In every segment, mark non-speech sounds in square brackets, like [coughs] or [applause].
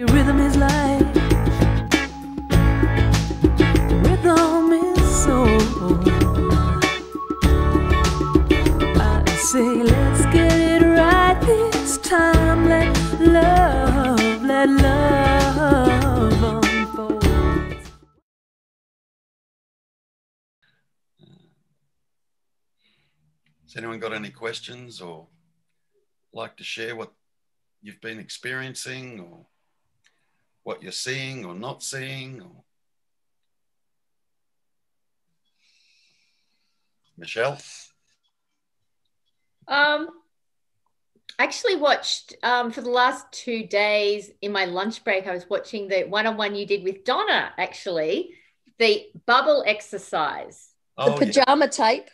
Rhythm is life. Rhythm is soul. I say, let's get it right this time. Let love, let love unfold. Has anyone got any questions or like to share what you've been experiencing or what you're seeing or not seeing? Or... Michelle? Um, I actually watched um, for the last two days in my lunch break. I was watching the one-on-one you did with Donna. Actually, the bubble exercise. The Oh, yeah. pajama tape.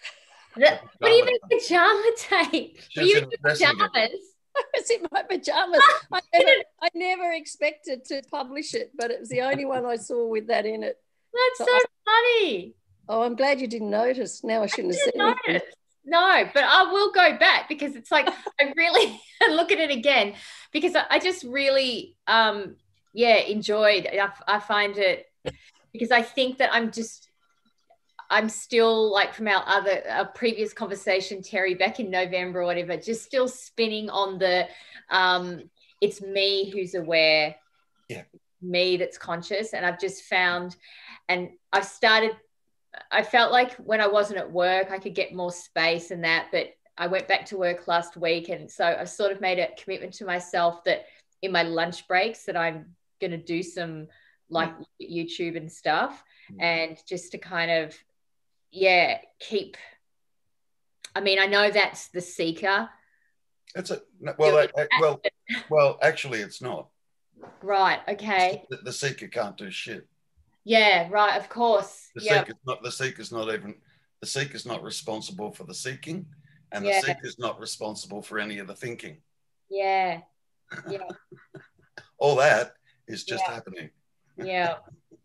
The- what do you mean pajama tape? Were you in in dressing pajamas? I was in my pajamas. I never, I never expected to publish it, but it was the only one I saw with that in it. That's So so funny. Oh, I'm glad you didn't notice. Now I shouldn't have said didn't anything. notice. No, but I will go back because it's like I really [laughs] look at it again because I, I just really, um, yeah, enjoyed. I, I find it because I think that I'm just, I'm still like from our other our previous conversation, Terry, back in November or whatever, just still spinning on the, um, it's me who's aware, Yeah. me that's conscious, and I've just found, and I've started I felt like when I wasn't at work, I could get more space and that. But I went back to work last week, and so I sort of made a commitment to myself that in my lunch breaks that I'm going to do some like YouTube and stuff, Mm. and just to kind of yeah keep. I mean, I know that's the seeker, That's a No, Well, well, [laughs] well. Actually, it's not. right? Okay, The, the seeker can't do shit. yeah, right. Of course, The yeah, seeker's not. The seeker's not even. The seeker's not responsible for the seeking, and the Yeah. seeker's not responsible for any of the thinking. yeah, [laughs] yeah. All that is just Yeah. happening. yeah,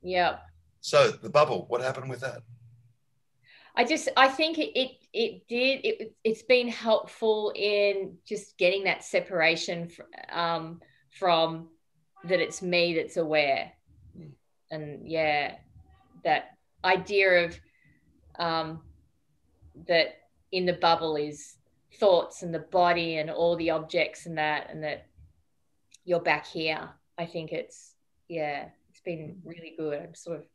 yeah. So the bubble. What happened with that? I just I think it it, it did it, it's been helpful in just getting that separation fr- um, from that it's me that's aware. Mm. and yeah that idea of um, that in the bubble is thoughts and the body and all the objects and that and that you're back here. I think it's yeah it's been really good. I'm sort of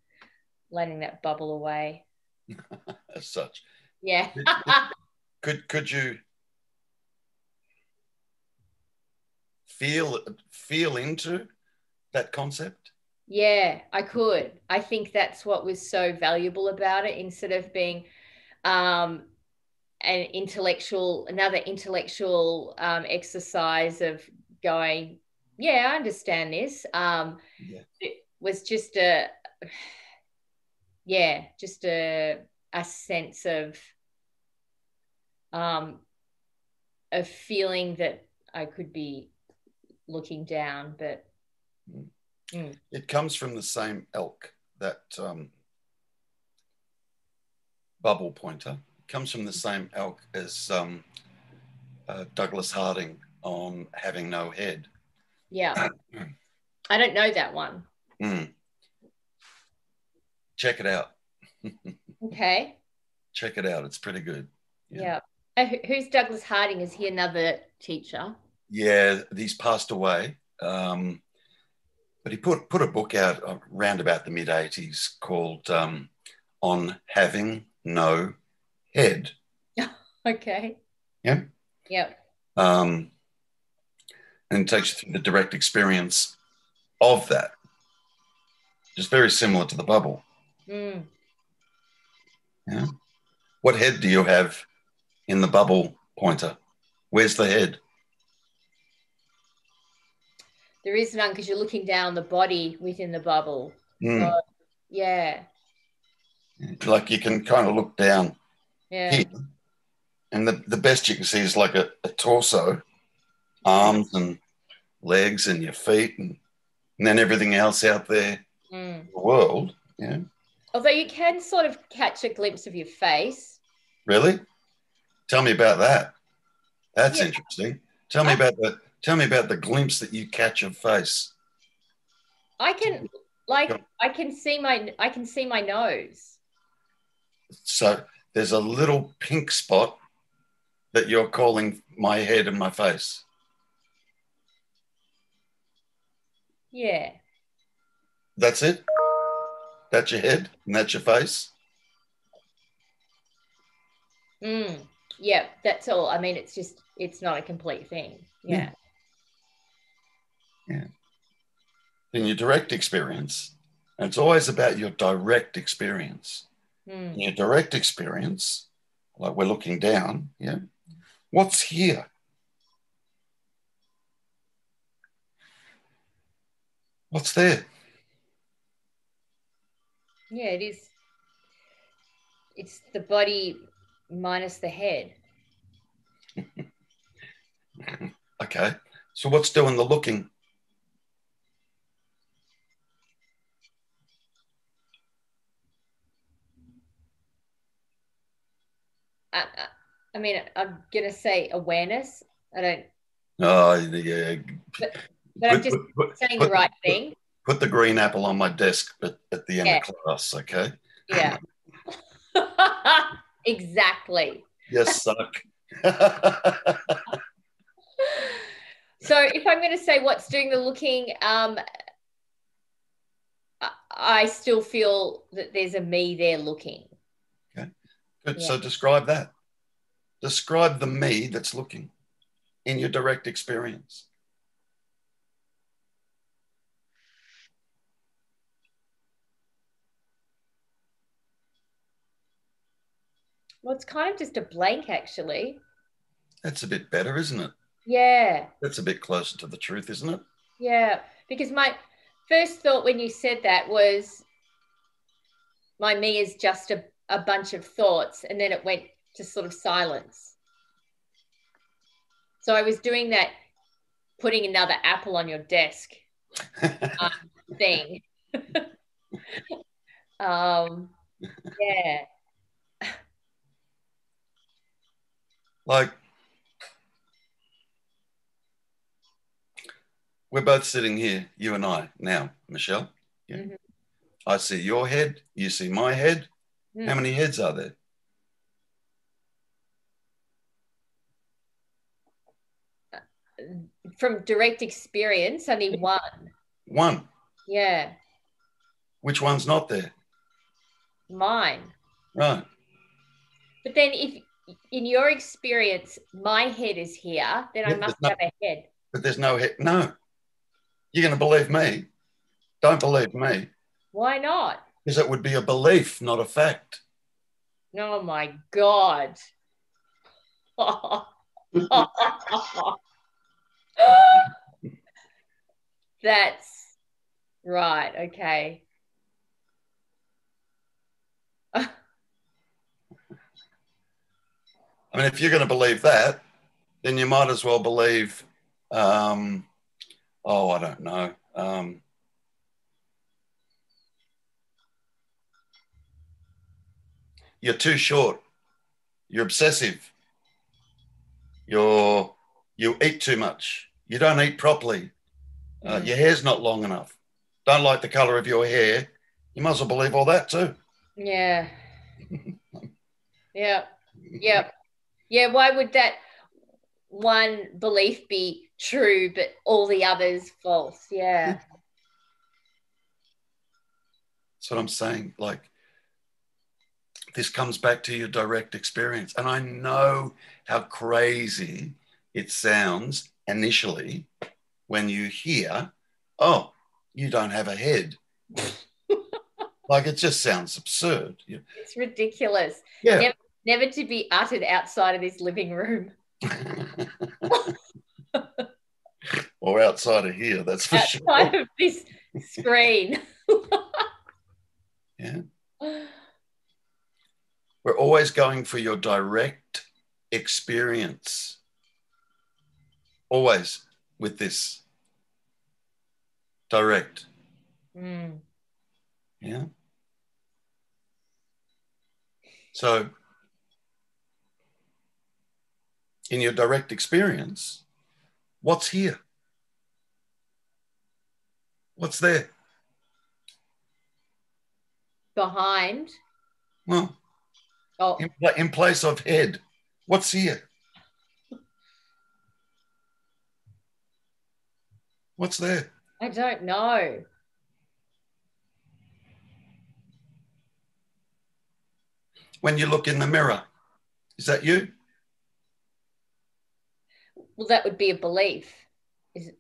letting that bubble away [laughs] As such, yeah. could could you feel feel into that concept? yeah, I could. I think that's what was so valuable about it instead of being um, an intellectual, another intellectual um, exercise of going, yeah, I understand this. Um, Yeah. it was just a, yeah, just a, a sense of, um, of feeling that I could be looking down, but It comes from the same elk that um, bubble pointer comes from the same elk as um, uh, Douglas Harding on having no head. yeah, [coughs] I don't know that one. Mm. Check it out. [laughs] Okay. Check it out. It's pretty good. Yeah. Uh, who's Douglas Harding? Is he another teacher? Yeah, he's passed away. Um, but he put put a book out around about the mid '80s called um, "On Having No Head." [laughs] Okay. Yeah. Yep. um, and it takes you through the direct experience of that. Just very similar to the bubble. Mm. Yeah. What head do you have in the bubble pointer? Where's the head? There is none because you're looking down the body within the bubble. Hmm. So, yeah. Like you can kind of look down Yeah. here, and the, the best you can see is like a, a torso, arms and legs, and your feet, and, and then everything else out there Mm. in the world. Yeah. Although you can sort of catch a glimpse of your face. Really? Tell me about that. That's Yeah. interesting. Tell me I- about the tell me about the glimpse that you catch of face. I can like I can see my I can see my nose. So there's a little pink spot that you're calling my head and my face. Yeah. That's it? That's your head and that's your face? Mm. Yeah, that's all. I mean, it's just it's not a complete thing. Yeah. Yeah. In your direct experience, and it's always about your direct experience. Mm. In your direct experience, like we're looking down, yeah, what's here? What's there? Yeah, it is. It's the body minus the head. [laughs] Okay, so what's doing the looking? I, I, I mean, I'm gonna say awareness. I don't, Oh, yeah. but I'm just put, put- saying put- the right thing. Put the green apple on my desk at, at the end Yeah. of class, okay? Yeah. [laughs] exactly. You suck. [laughs] So if I'm going to say what's doing the looking, um, I- I still feel that there's a me there looking. Okay. Good. Yeah. So describe that. Describe the me that's looking in your direct experience. Well, it's kind of just a blank, actually. That's a bit better, isn't it? Yeah. That's a bit closer to the truth, isn't it? Yeah, because my first thought when you said that was my me is just a, a bunch of thoughts, and then it went to sort of silence. So I was doing that, putting another apple on your desk [laughs] um, thing. [laughs] um, yeah, like, we're both sitting here, you and I, now, Michelle. Yeah. Mhm. I see your head, you see my head. How Mm. many heads are there? from direct experience, only one. One. Yeah, Which one's not there? mine. Right. But then, if in your experience, my head is here, then I must there's have a head. But there's no head. No. You're going to believe me. Don't believe me. Why not? Because it would be a belief, not a fact. Oh my God. [laughs] [laughs] That's right. Okay. I mean, if you're going to believe that, then you might as well believe, um, oh, I don't know. Um, you're too short. You're obsessive. You're you eat too much. You don't eat properly. Uh, Mm. your hair's not long enough. Don't like the color of your hair. You might as well believe all that too. Yeah. Yeah. [laughs] Yep. Yeah. Why would that one belief be true, but all the others false? Yeah. That's what I'm saying. Like, this comes back to your direct experience. And I know how crazy it sounds initially when you hear, oh, you don't have a head. [laughs] like, it just sounds absurd. It's ridiculous. Yeah. Never to be uttered outside of this living room. [laughs] or outside of here, that's for sure. outside of this screen. [laughs] Yeah. We're always going for your direct experience. Always with this. Direct. Mm. Yeah. So, in your direct experience, what's here? What's there? behind. Well, Oh, in, in place of head, what's here? What's there? I don't know. When you look in the mirror, is that you? Well, that would be a belief. Is it,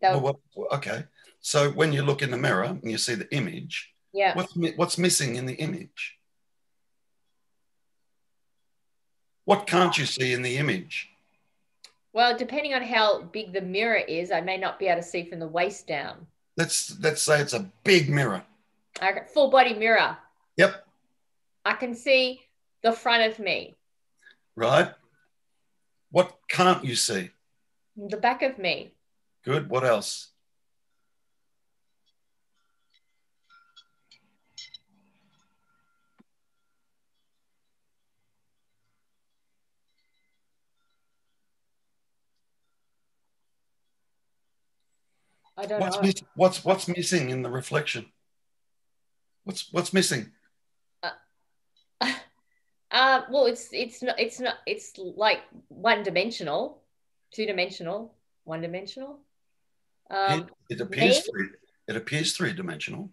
that would, Well, what, okay. So when you look in the mirror and you see the image, yeah. what's what's missing in the image? What can't you see in the image? Well, depending on how big the mirror is, I may not be able to see from the waist down. Let's let's say it's a big mirror. Got full body mirror. Yep. I can see the front of me, Right. What can't you see? The back of me. Good. What else? I don't What's know. miss, what's what's missing in the reflection? What's what's missing? [laughs] Uh, well, it's it's not it's not it's like one dimensional, two dimensional, one dimensional. Um, it, it appears three. It appears three dimensional.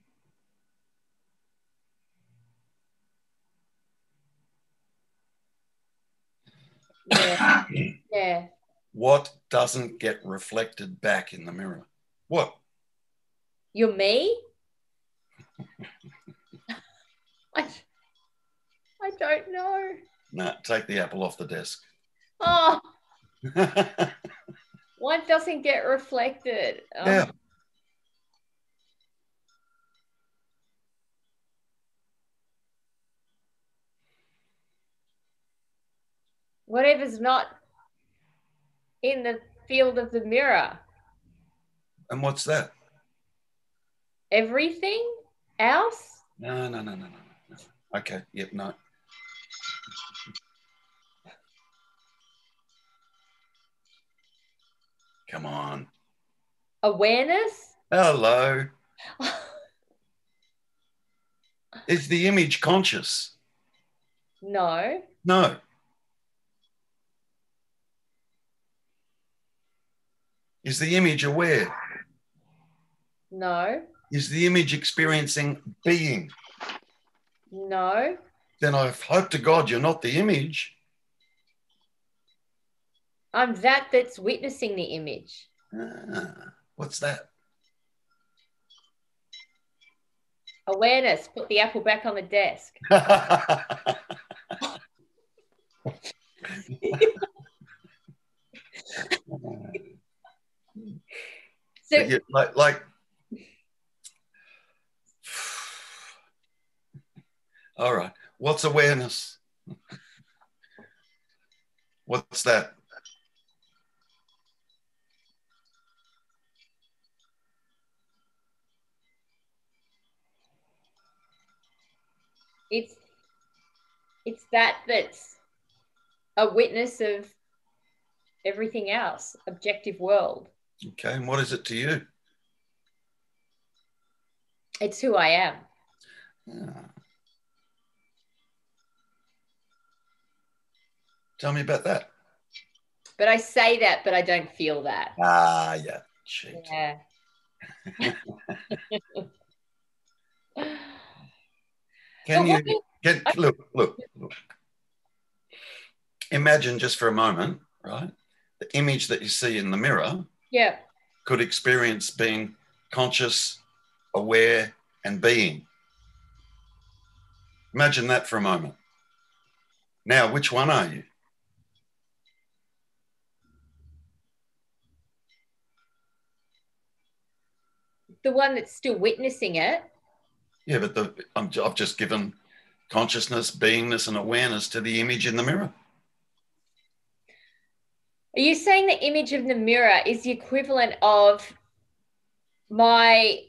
yeah, yeah. What doesn't get reflected back in the mirror? What? You're me. [laughs] I, I don't know. No, take the apple off the desk. Oh, what doesn't get reflected? Oh, yeah. Whatever's not in the field of the mirror. And what's that? Everything else? No, no, no, no, no, no. Okay. Yep. No. Come on. Awareness? Hello. [laughs] Is the image conscious? no. No. Is the image aware? No. Is the image experiencing being? No. Then I hope to God you're not the image. I'm that that's witnessing the image. Ah, what's that? Awareness. Put the apple back on the desk. [laughs] [laughs] So like, like [sighs] all right what's awareness [laughs] what's that it's it's that that's a witness of everything else, objective world. okay and what is it to you It's who I am. Ah. tell me about that But I say that, but I don't feel that. ah yeah. Yeah. [laughs] [laughs] can But you what can look look look imagine just for a moment right the image that you see in the mirror yeah. could experience being conscious, aware, and being. Imagine that for a moment. Now, which one are you? The one that's still witnessing it. Yeah, but the, I'm, I've just given consciousness, beingness, and awareness to the image in the mirror. Are you saying the image of the mirror is the equivalent of my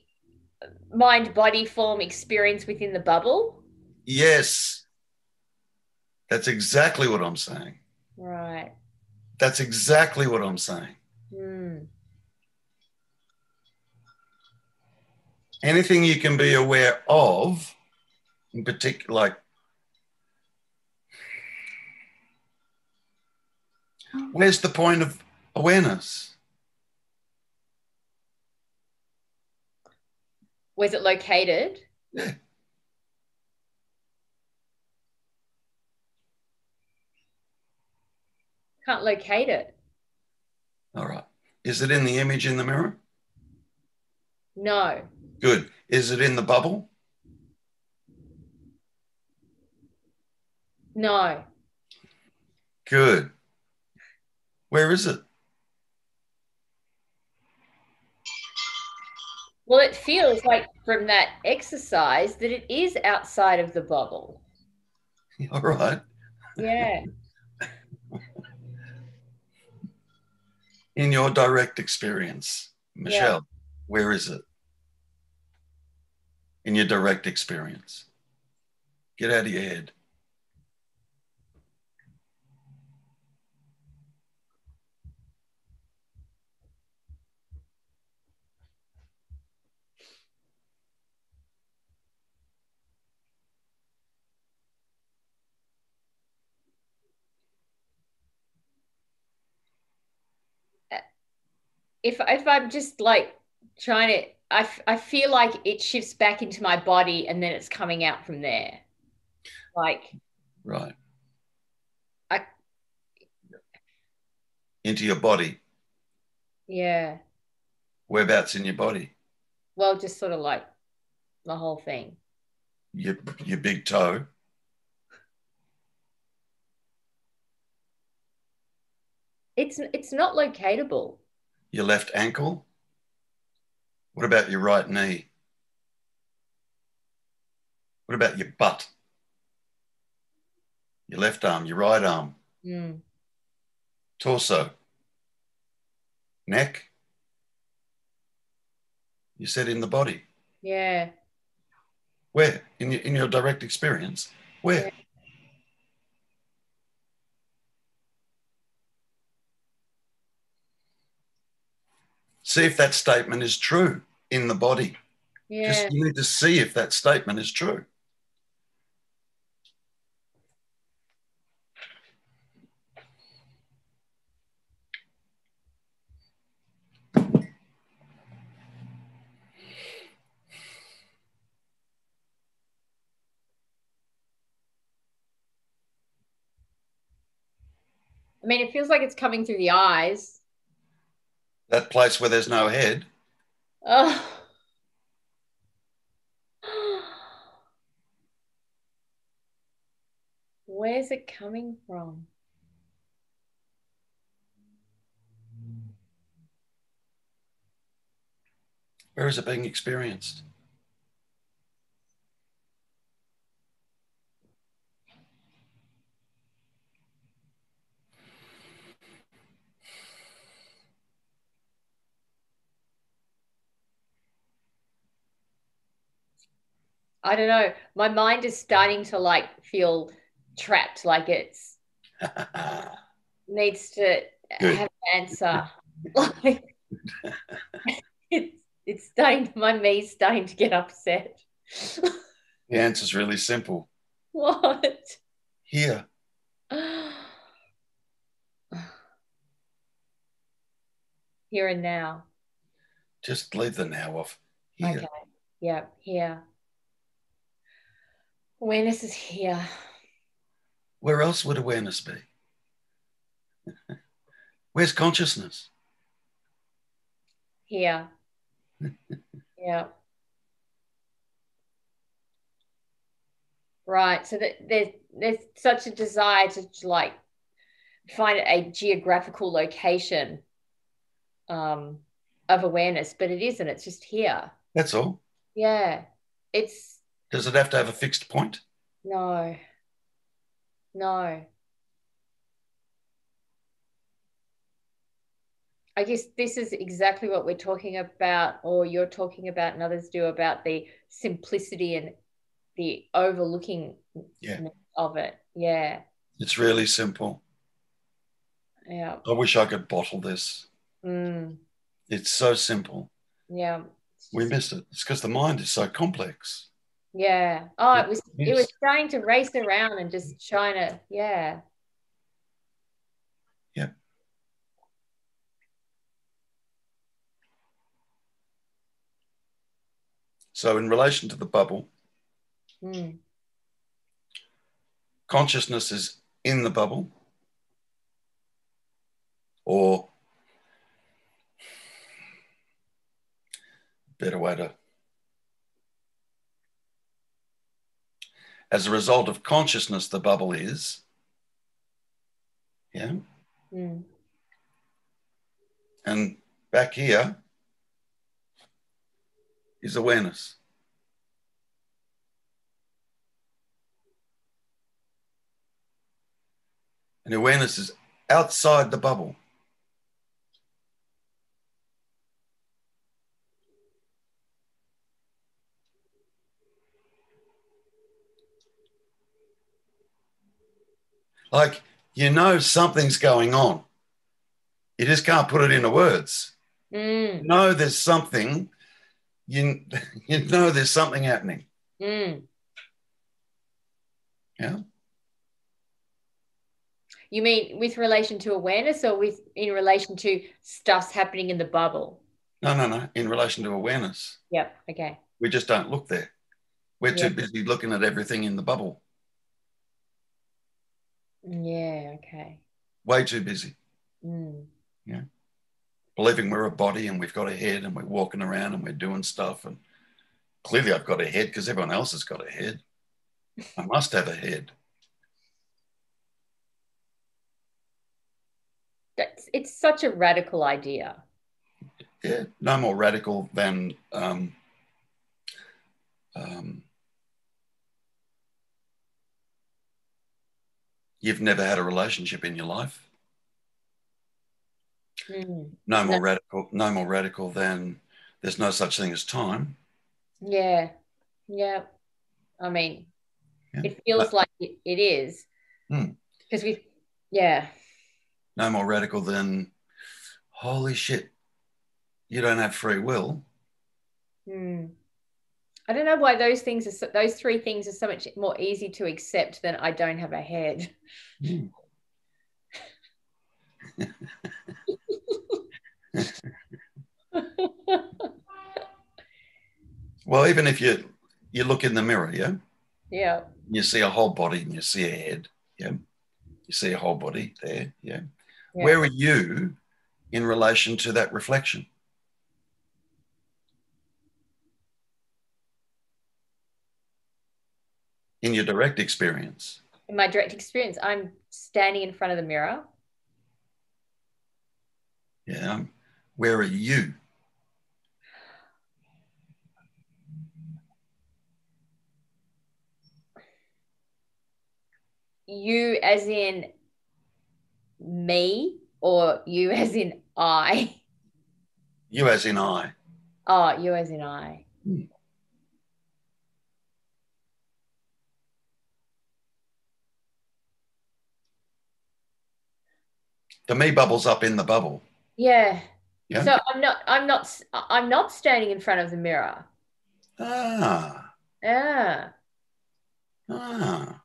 mind body form experience within the bubble? Yes, that's exactly what I'm saying. Right. That's exactly what I'm saying. Hmm. Anything you can be aware of in particular, like where's the point of awareness? Where's it located? Yeah. Can't locate it. All right. Is it in the image in the mirror? No. Good. Is it in the bubble? No. Good. Where is it? Well, it feels like from that exercise that it is outside of the bubble. [laughs] All right. Yeah. [laughs] In your direct experience, Michelle, where is it? In your direct experience. Get out of your head. if if I'm just like trying to, I, f- I feel like it shifts back into my body and then it's coming out from there. Like, Right. I- Into your body. yeah, Whereabouts in your body? well, just sort of like the whole thing. Your, your big toe. It's it's not locatable. Your left ankle. What about your right knee? What about your butt? Your left arm, your right arm, Mm. torso, neck. You said in the body. Yeah, Where? In your, in your direct experience? Where? See if that statement is true in the body. yeah. Just you need to see if that statement is true. I mean, it feels like it's coming through the eyes. That place where there's no head. Oh. Where's it coming from? Where is it being experienced? I don't know. My mind is starting to like feel trapped, like it's [laughs] needs to Good. have an answer. [laughs] Like it's [laughs] it's starting my me's starting to get upset. the answer's really simple. what? Here. Here and now. Just leave the now off. Here. Okay. Yeah, here. Awareness is here. Where else would awareness be? [laughs] Where's consciousness? Here. [laughs] yeah. Right. So that there's there's such a desire to like find a geographical location um, of awareness, but it isn't. It's just here. That's all. Yeah. It's Does it have to have a fixed point? no. No. I guess this is exactly what we're talking about, or you're talking about, and others do about the simplicity and the overlooking Yeah. of it. Yeah. It's really simple. Yeah. I wish I could bottle this. Mm, It's so simple. yeah. We missed it. It's because the mind is so complex. Yeah. Oh, it was it was starting to race around and just trying to, yeah. yeah. So, in relation to the bubble, Mm. consciousness is in the bubble, or better way to. As a result of consciousness, the bubble is. Yeah. Mm. And back here is awareness. And awareness is outside the bubble. Like, you know, something's going on. You just can't put it into words. Mm. You know, there's something. You, [laughs] you know, there's something happening. Mm. Yeah. You mean with relation to awareness or with in relation to stuff's happening in the bubble? No, no, no. In relation to awareness, Yep. Okay. we just don't look there. We're too busy looking at everything in the bubble. Yeah. Okay. Way too busy. Mm. Believing we're a body and we've got a head and we're walking around and we're doing stuff. And clearly, I've got a head because everyone else has got a head. I must have a head. That's it's such a radical idea. Yeah. No more radical than um, um, you've never had a relationship in your life. Mm. no more No. radical no more radical than there's no such thing as time Yeah. Yeah. I mean, Yeah. it feels like it, it is Hmm. because we, yeah. no more radical than holy shit you don't have free will Hmm. I don't know why those things are so, those three things are so much more easy to accept than I don't have a head. [laughs] well even if you you look in the mirror yeah yeah. you see a whole body and you see a head yeah you see a whole body there yeah, Yeah. where are you in relation to that reflection in your direct experience In my direct experience, I'm standing in front of the mirror. Yeah. Where are you? You as in me or you [laughs] as in I? You as in I. Oh, you as in I. Hmm. The me bubbles up in the bubble. Yeah. Yeah. So I'm not I'm not I'm not standing in front of the mirror. Ah. Yeah. Ah.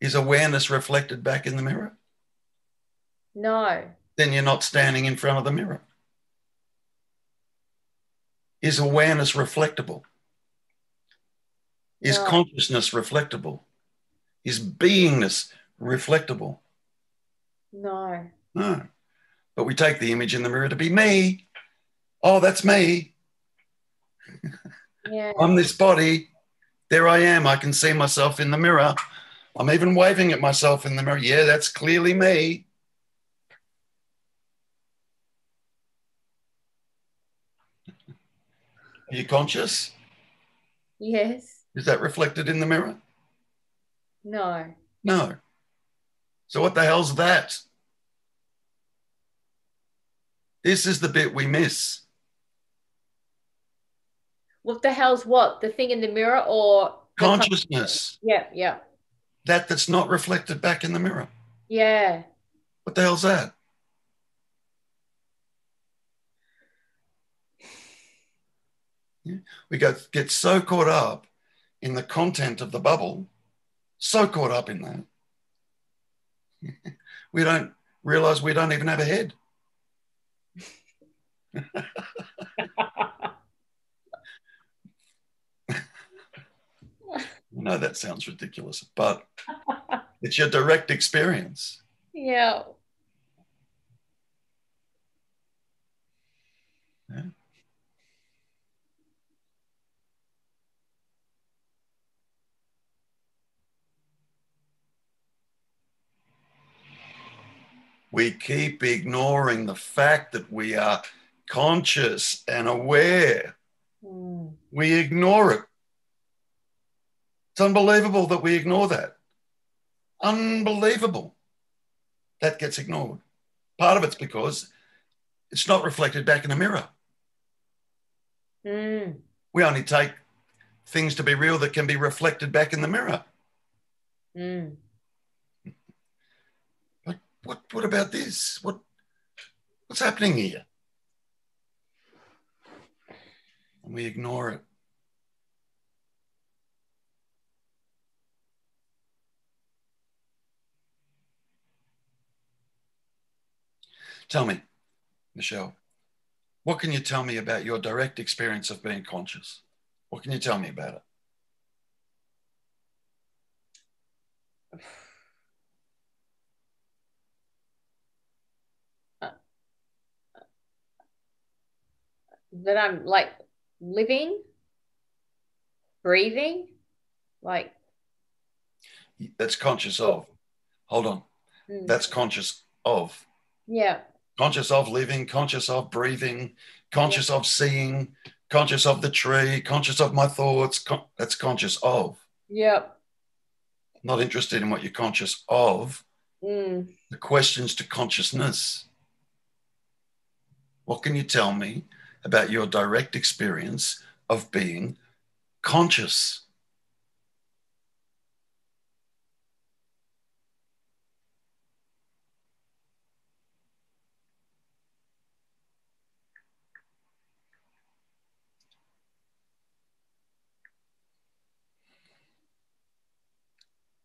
Is awareness reflected back in the mirror? No. Then you're not standing in front of the mirror. Is awareness reflectable? Is No. consciousness reflectable? Is beingness reflectable? No. No. But we take the image in the mirror to be me. Oh, that's me. Yeah. I'm this body. There I am. I can see myself in the mirror. I'm even waving at myself in the mirror. Yeah, that's clearly me. Are you conscious? Yes. Is that reflected in the mirror? No. No. So, what the hell's that? This is the bit we miss. What the hell's what? The thing in the mirror or the con- Consciousness. Yeah, yeah. That that's not reflected back in the mirror. Yeah. What the hell's that? We go, get so caught up in the content of the bubble, so caught up in that, [laughs] we don't realize we don't even have a head. [laughs] I know that sounds ridiculous, but it's your direct experience. Yeah. Yeah. We keep ignoring the fact that we are conscious and aware. Mm. We ignore it. It's unbelievable that we ignore that. Unbelievable. That gets ignored. Part of it's because it's not reflected back in the mirror. Mm. We only take things to be real that can be reflected back in the mirror. Mm. What, what about this? What, what's happening here? And we ignore it. Tell me, Michelle, what can you tell me about your direct experience of being conscious? What can you tell me about it? That I'm like living, breathing, like That's conscious of. Hold on. mm. That's conscious of. yeah. Conscious of living, conscious of breathing, conscious of seeing, conscious of the tree, conscious of my thoughts. Con- that's conscious of. Yep. Not interested in what you're conscious of. Mm. The questions to consciousness. What can you tell me about your direct experience of being conscious?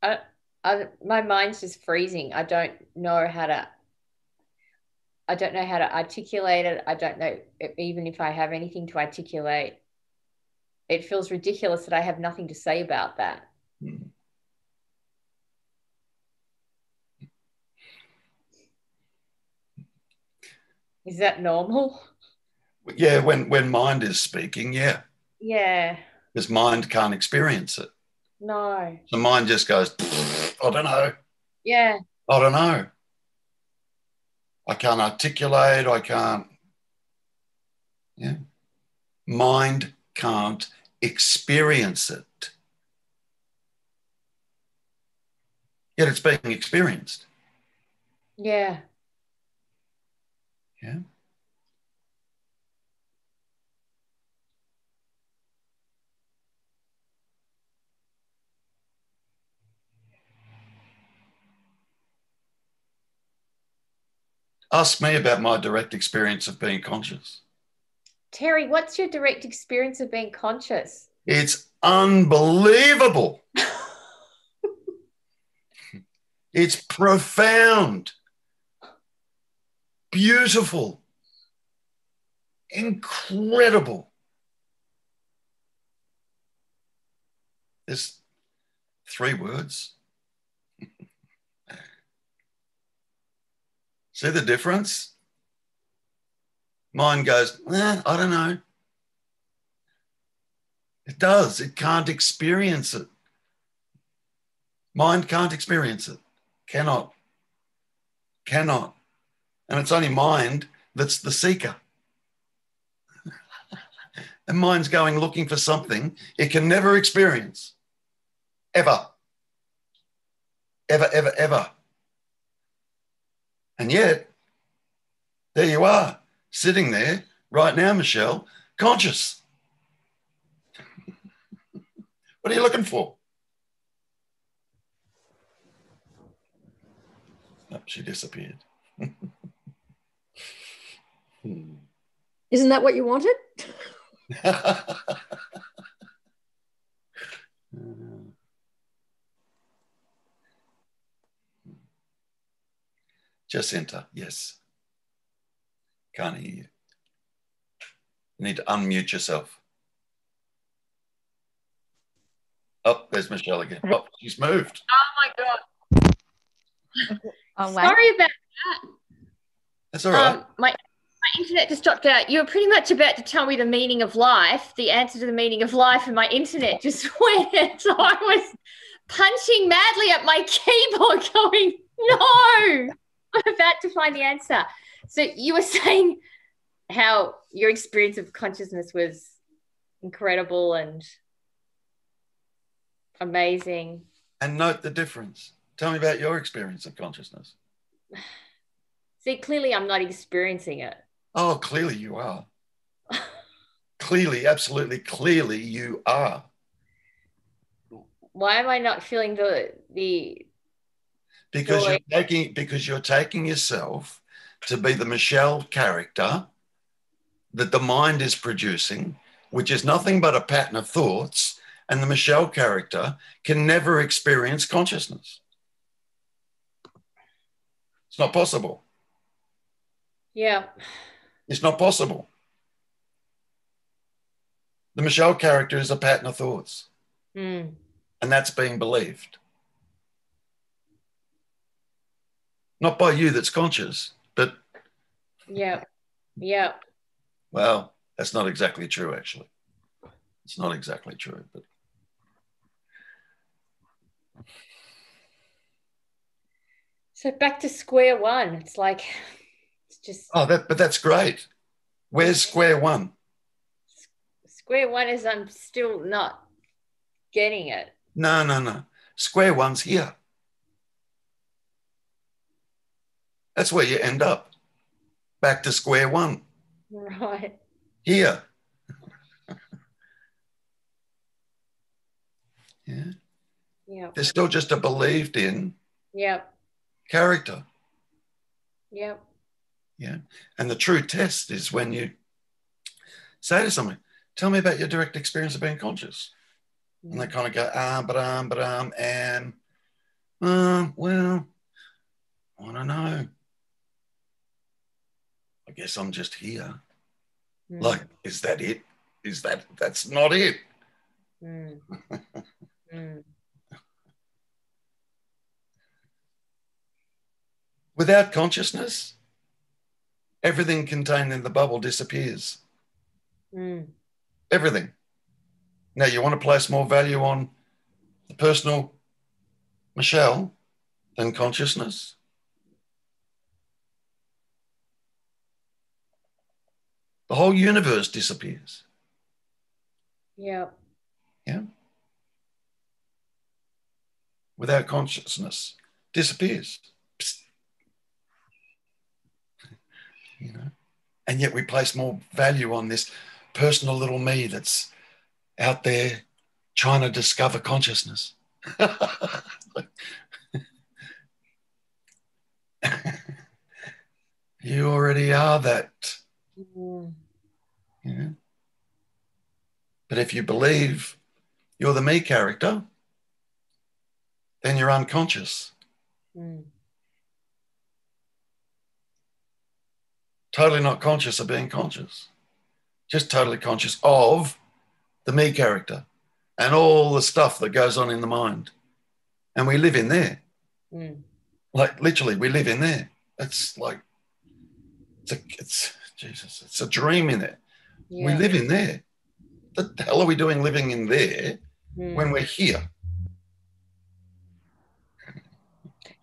I, I, my mind's just freezing. I don't know how to. I don't know how to articulate it. I don't know if, even if I have anything to articulate. It feels ridiculous that I have nothing to say about that. Hmm. Is that normal? Yeah, when, when mind is speaking, yeah, Yeah. because mind can't experience it. No. The mind just goes, I don't know. Yeah. I don't know. I can't articulate. I can't. Yeah. Mind can't experience it. Yet it's being experienced. Yeah. Yeah. Ask me about my direct experience of being conscious. Terry, what's your direct experience of being conscious? It's unbelievable. [laughs] it's profound, beautiful, incredible. There's three words. See the difference? Mine goes, eh, I don't know. It does. It can't experience it. Mind can't experience it. Cannot. Cannot. And it's only mind that's the seeker. [laughs] and mind's going looking for something it can never experience. Ever. Ever, ever, ever. And yet, there you are, sitting there right now, Michelle, conscious. [laughs] what are you looking for? Oh, she disappeared. [laughs] Hmm. Isn't that what you wanted? [laughs] Jacinta, yes. Can't hear you. You need to unmute yourself. Oh, there's Michelle again. Oh, she's moved. Oh my god. Oh, wow. Sorry about that. That's all right. um, my my internet just dropped out. You were pretty much about to tell me the meaning of life, the answer to the meaning of life, and my internet just [laughs] went. So I was punching madly at my keyboard, [laughs] going, "No, I'm about to find the answer." So you were [laughs] saying how your experience of consciousness was incredible and amazing. and note the difference. Tell me about your experience of consciousness. [sighs] See, clearly, I'm not experiencing it. Oh, clearly you are. clearly, absolutely clearly you are. Why am I not feeling the the Because Joy. you're taking because you're taking yourself to be the Michelle character that the mind is producing, which is nothing but a pattern of thoughts, and the Michelle character can never experience consciousness. It's not possible. yeah It's not possible. The Michelle character is a pattern of thoughts, Hmm. and that's being believed. Not by you that's conscious, but yeah yeah well, that's not exactly true, actually. It's not exactly true, but so back to square one it's like it's just oh, that but that's great. Where's square one? square one is i'm still not getting it No, no, no. Square one's here. That's where you end up. Back to square one. right Here. [laughs] yeah. yeah They're still just a believed in yep. character. Yep. Yeah And the true test is when you say to someone, Tell me about your direct experience of being conscious. And they kind of go, ah, but um, but um, and uh, well, I don't know. Guess I'm just here. Mm, Like, is that it? Is that that's not it? mm, [laughs] mm. Without consciousness, everything contained in the bubble disappears. Mm. Everything. Now, you want to place more value on the personal Michelle than consciousness? The whole universe disappears. yeah Yeah. without consciousness disappears. Psst. You know, and yet we place more value on this personal little me that's out there trying to discover consciousness. [laughs] you already are that. Mm. You? But if you believe you're the me character, then you're unconscious. Mm. totally not conscious of being conscious, just totally conscious of the me character and all the stuff that goes on in the mind. And we live in there. Mm. Like literally, we live in there. It's like, it's a, it's, Jesus, it's a dream in it. We live in there. What The hell are we doing living in there Mm. when we're here?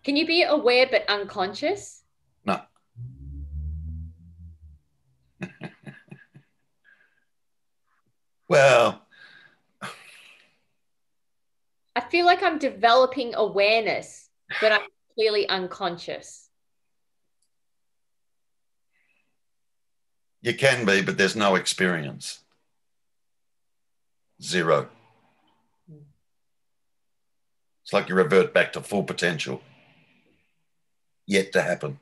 can you be aware but unconscious No. [laughs] well, i feel like i'm developing awareness but i'm clearly unconscious You can be, but there's no experience. Zero. It's like you revert back to full potential, yet to happen.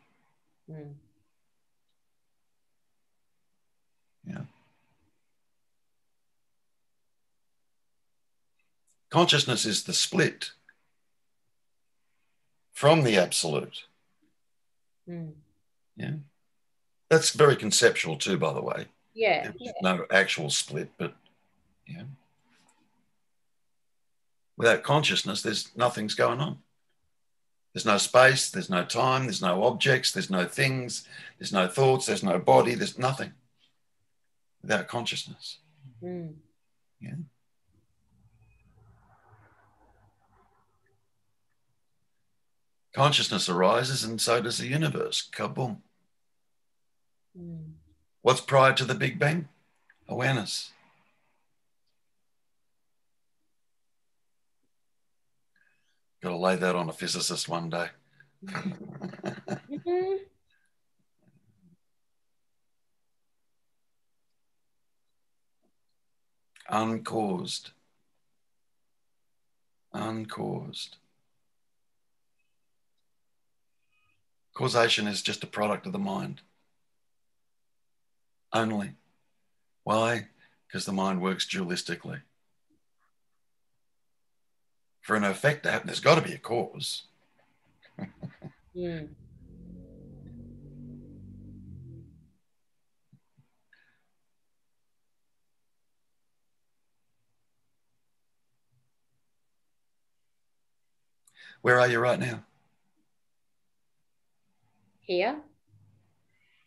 Mm. Yeah. Consciousness is the split from the absolute. Mm. Yeah. That's very conceptual too, by the way. Yeah. Yeah. no actual split, but yeah. Without consciousness, there's nothing's going on. There's no space, there's no time, there's no objects, there's no things, there's no thoughts, there's no body, there's nothing without consciousness. Mm. Consciousness arises and so does the universe. Kaboom. Mm. What's prior to the Big Bang? Awareness. Got to lay that on a physicist one day. Mhm. [laughs] Uncaused. Uncaused. Causation is just a product of the mind. Only. Why? Because the mind works dualistically. For an effect to happen, there's got to be a cause. [laughs] Mm. Where are you right now? Here.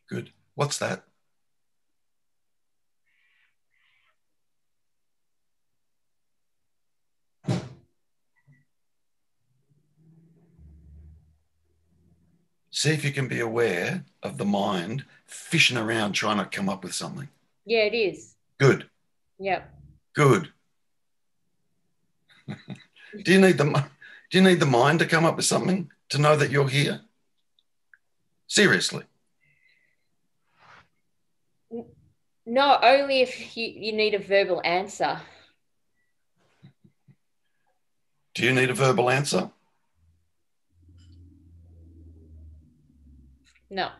Good. What's that? See if you can be aware of the mind fishing around trying to come up with something. Yeah, it is. Good. Yep. Good. [laughs] do you need the do you need the mind to come up with something to know that you're here? Seriously. No, only if you, you need a verbal answer. Do you need a verbal answer? No.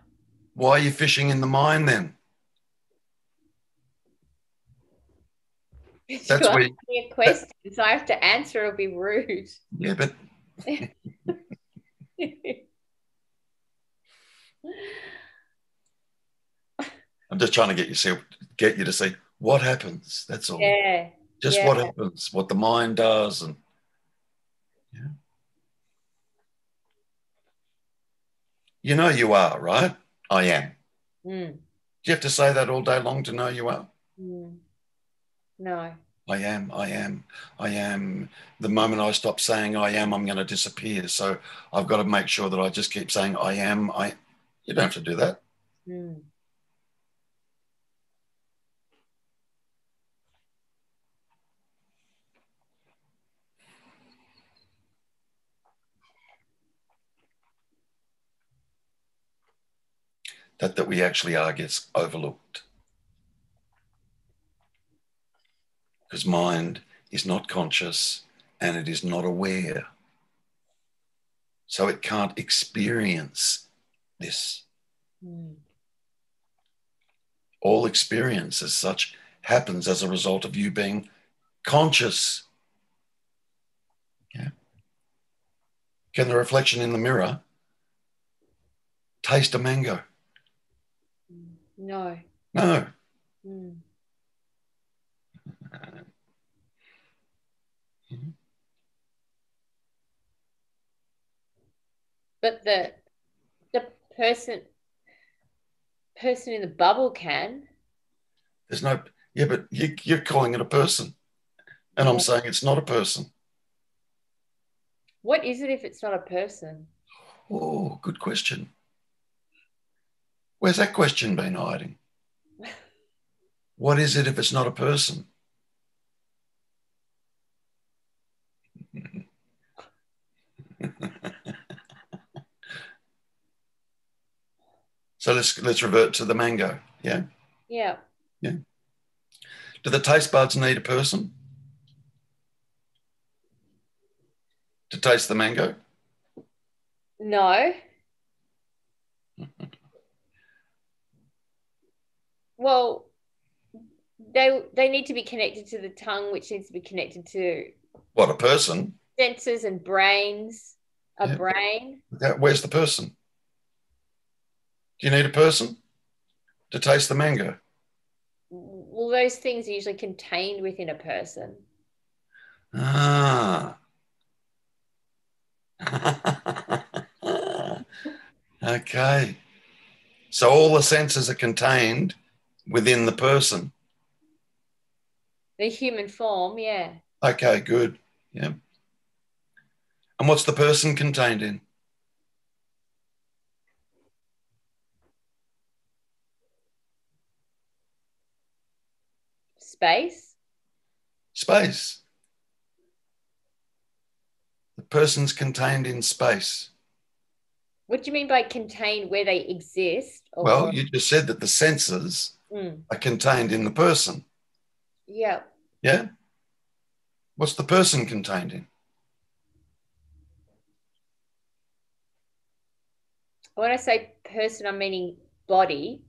Why are you fishing in the mind then? That's you where- me a question, so I have to answer. It'll be rude. Yeah, but [laughs] I'm just trying to get you see, get you to see what happens. That's all. yeah. Just yeah. what happens, what the mind does, and You know you are, right? I am. Mm, Do you have to say that all day long to know you are? mm. No. I am, I am, I am. The moment I stop saying I am, I'm going to disappear. So I've got to make sure that I just keep saying I am. I. You don't have to do that. Mm. That that we actually are gets overlooked. Because mind is not conscious and it is not aware. So it can't experience this. Mm. all experience as such happens as a result of you being conscious. Yeah. Can the reflection in the mirror taste a mango? No. No. [coughs] Mm. But the the person person in the bubble can. There's no, yeah, but you, you're calling it a person. And I'm saying it's not a person. What is it if it's not a person? Oh, good question. Where's that question been hiding? What is it if it's not a person? [laughs] so let's let's revert to the mango. Yeah. Yeah. Yeah. Do the taste buds need a person to taste the mango? No. Well, they they need to be connected to the tongue, which needs to be connected to What, a person? senses and brains, a Yeah. brain. Yeah, Where's the person? Do you need a person to taste the mango? Well, those things are usually contained within a person. Ah. [laughs] okay. So all the senses are contained within the person. The human form, yeah. Okay, good. Yeah. And what's the person contained in? Space. Space. The person's contained in space. What do you mean by contained where they exist? Well, you just said that the senses Mm, are contained in the person. yeah. Yeah? What's the person contained in? When I say person, I'm meaning body.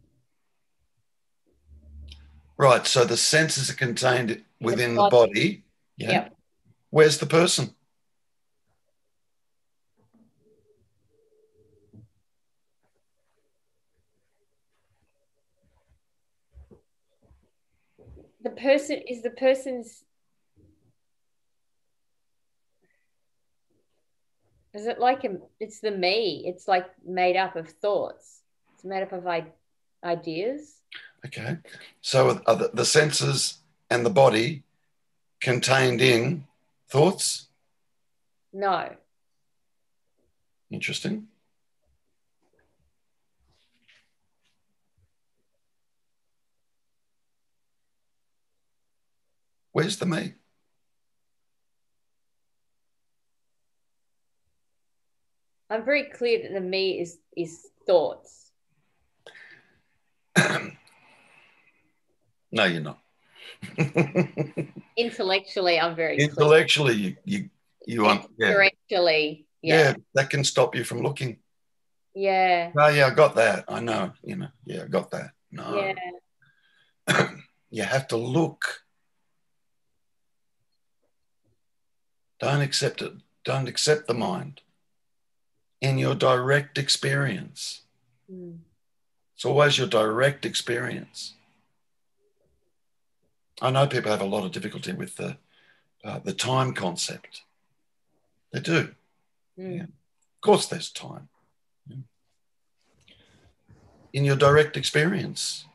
Right. So the senses are contained within the body. body. Yeah. Yep. Where's the person? The person is the person's. Is it like a, it's the me? It's like made up of thoughts. It's made up of I- ideas. Okay. So are the, the senses and the body contained in thoughts? No. Interesting. Where's the me? I'm very clear that the me is is thoughts. [clears throat] no, you're not. [laughs] Intellectually, I'm very clear. Intellectually, you you you want yeah. Experientially, yeah yeah. that can stop you from looking. Yeah. Oh yeah, I got that. I know. You know. Yeah, I got that. No, Yeah. [clears throat] you have to look. Don't accept it. Don't accept the mind. In your direct experience, Mm. it's always your direct experience. I know people have a lot of difficulty with the uh, the time concept. They do. Mm. Of course, there's time. In your direct experience,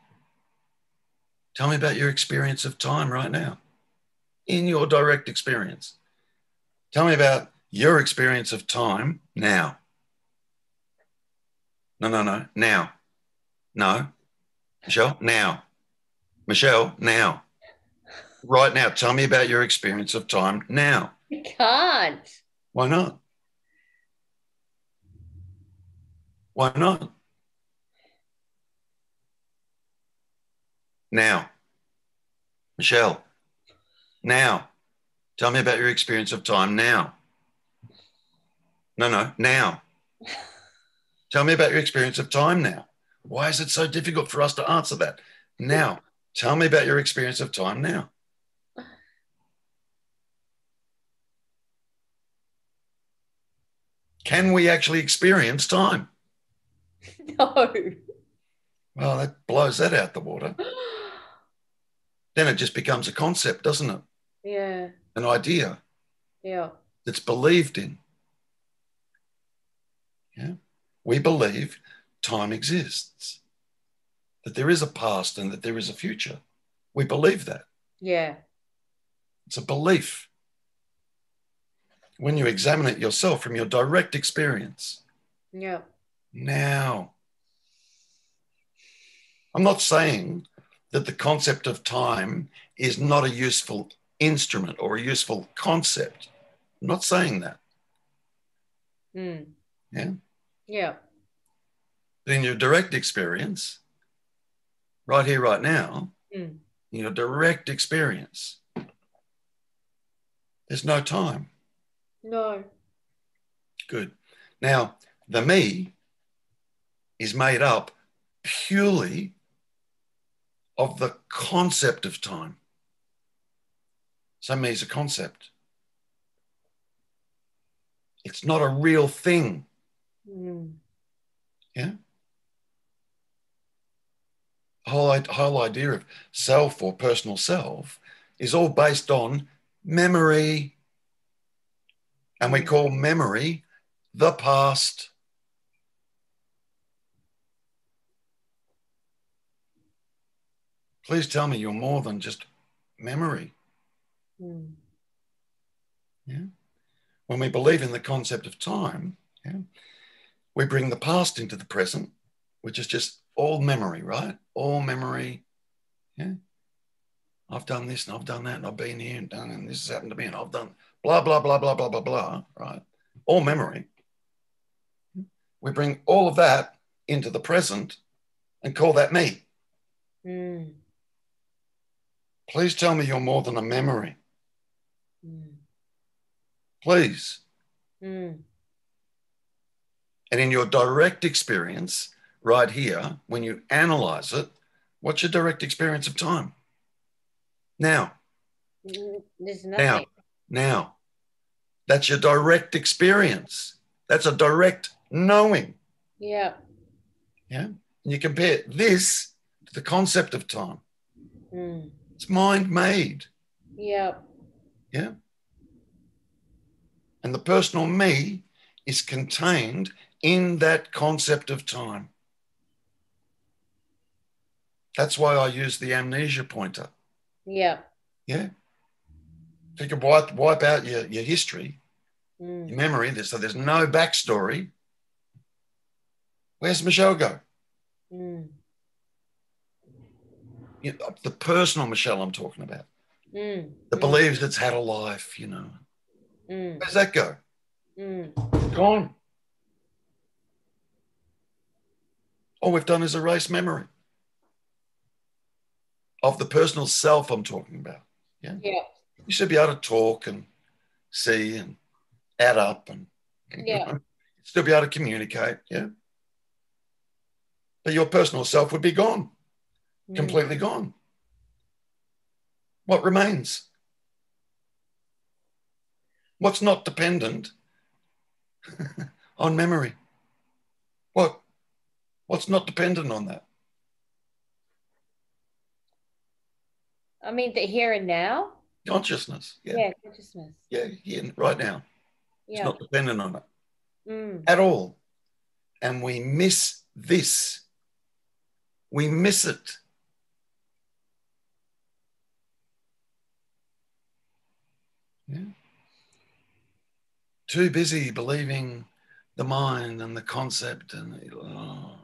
tell me about your experience of time right now. In your direct experience, tell me about your experience of time now. No, no, no, now. No. Michelle, now. Michelle, now. Right now, tell me about your experience of time now. I can't. Why not? Why not? Now, Michelle, now, tell me about your experience of time now. No, no, now. Tell me about your experience of time now. Why is it so difficult for us to answer that? Now, tell me about your experience of time now. Can we actually experience time? [laughs] No. Well, that blows that out the water. [gasps] Then it just becomes a concept, doesn't it? yeah. An idea Yeah. that's believed in. Yeah. We believe time exists, that there is a past and that there is a future. We believe that. Yeah. It's a belief. When you examine it yourself from your direct experience, Yeah. now. I'm not saying that the concept of time is not a useful instrument or a useful concept. I'm not saying that. Mm. Yeah. Yeah. But in your direct experience, right here, right now, Mm. in your direct experience, there's no time. No. Good. Now, the me is made up purely of the concept of time. So, me is a concept. It's not a real thing. Mm. The whole, whole idea of self or personal self is all based on memory. And we call memory the past. Please tell me you're more than just memory. Mm. When we believe in the concept of time, yeah, we bring the past into the present, which is just all memory, right? All memory. Yeah. I've done this and I've done that and I've been here and done and this has happened to me and I've done blah, blah, blah, blah, blah, blah, blah, right? All memory. We bring all of that into the present and call that me. Mm. Please tell me you're more than a memory. Please. Mm. And in your direct experience, right here, when you analyze it, what's your direct experience of time? Now, Mm. There's now, nothing. now. That's your direct experience. That's a direct knowing. Yeah. And you compare this to the concept of time. Mm. It's mind made. Yeah. Yeah. And the personal me is contained in that concept of time. That's why I use the amnesia pointer. Yeah. Yeah. You could wipe, wipe out your, your history, Mm. your memory, so there's no backstory, where's Michelle go? Mm. You know, the personal Michelle I'm talking about, Mm. that believes it's had a life, you know. Mm. Where's that go? Mm. Gone. All we've done is erase memory of the personal self I'm talking about. Yeah. You should be able to talk and see and add up and Yeah. still be able to communicate. Yeah. But your personal self would be gone, Mm. completely gone. What remains? What's not dependent [laughs] on memory? What? What's not dependent on that? I mean, the here and now. Consciousness. Yeah. Yeah. Consciousness. Yeah. Here, right now. It's not dependent on it Mm. at all. And we miss this. We miss it. Yeah. Too busy believing the mind and the concept and oh.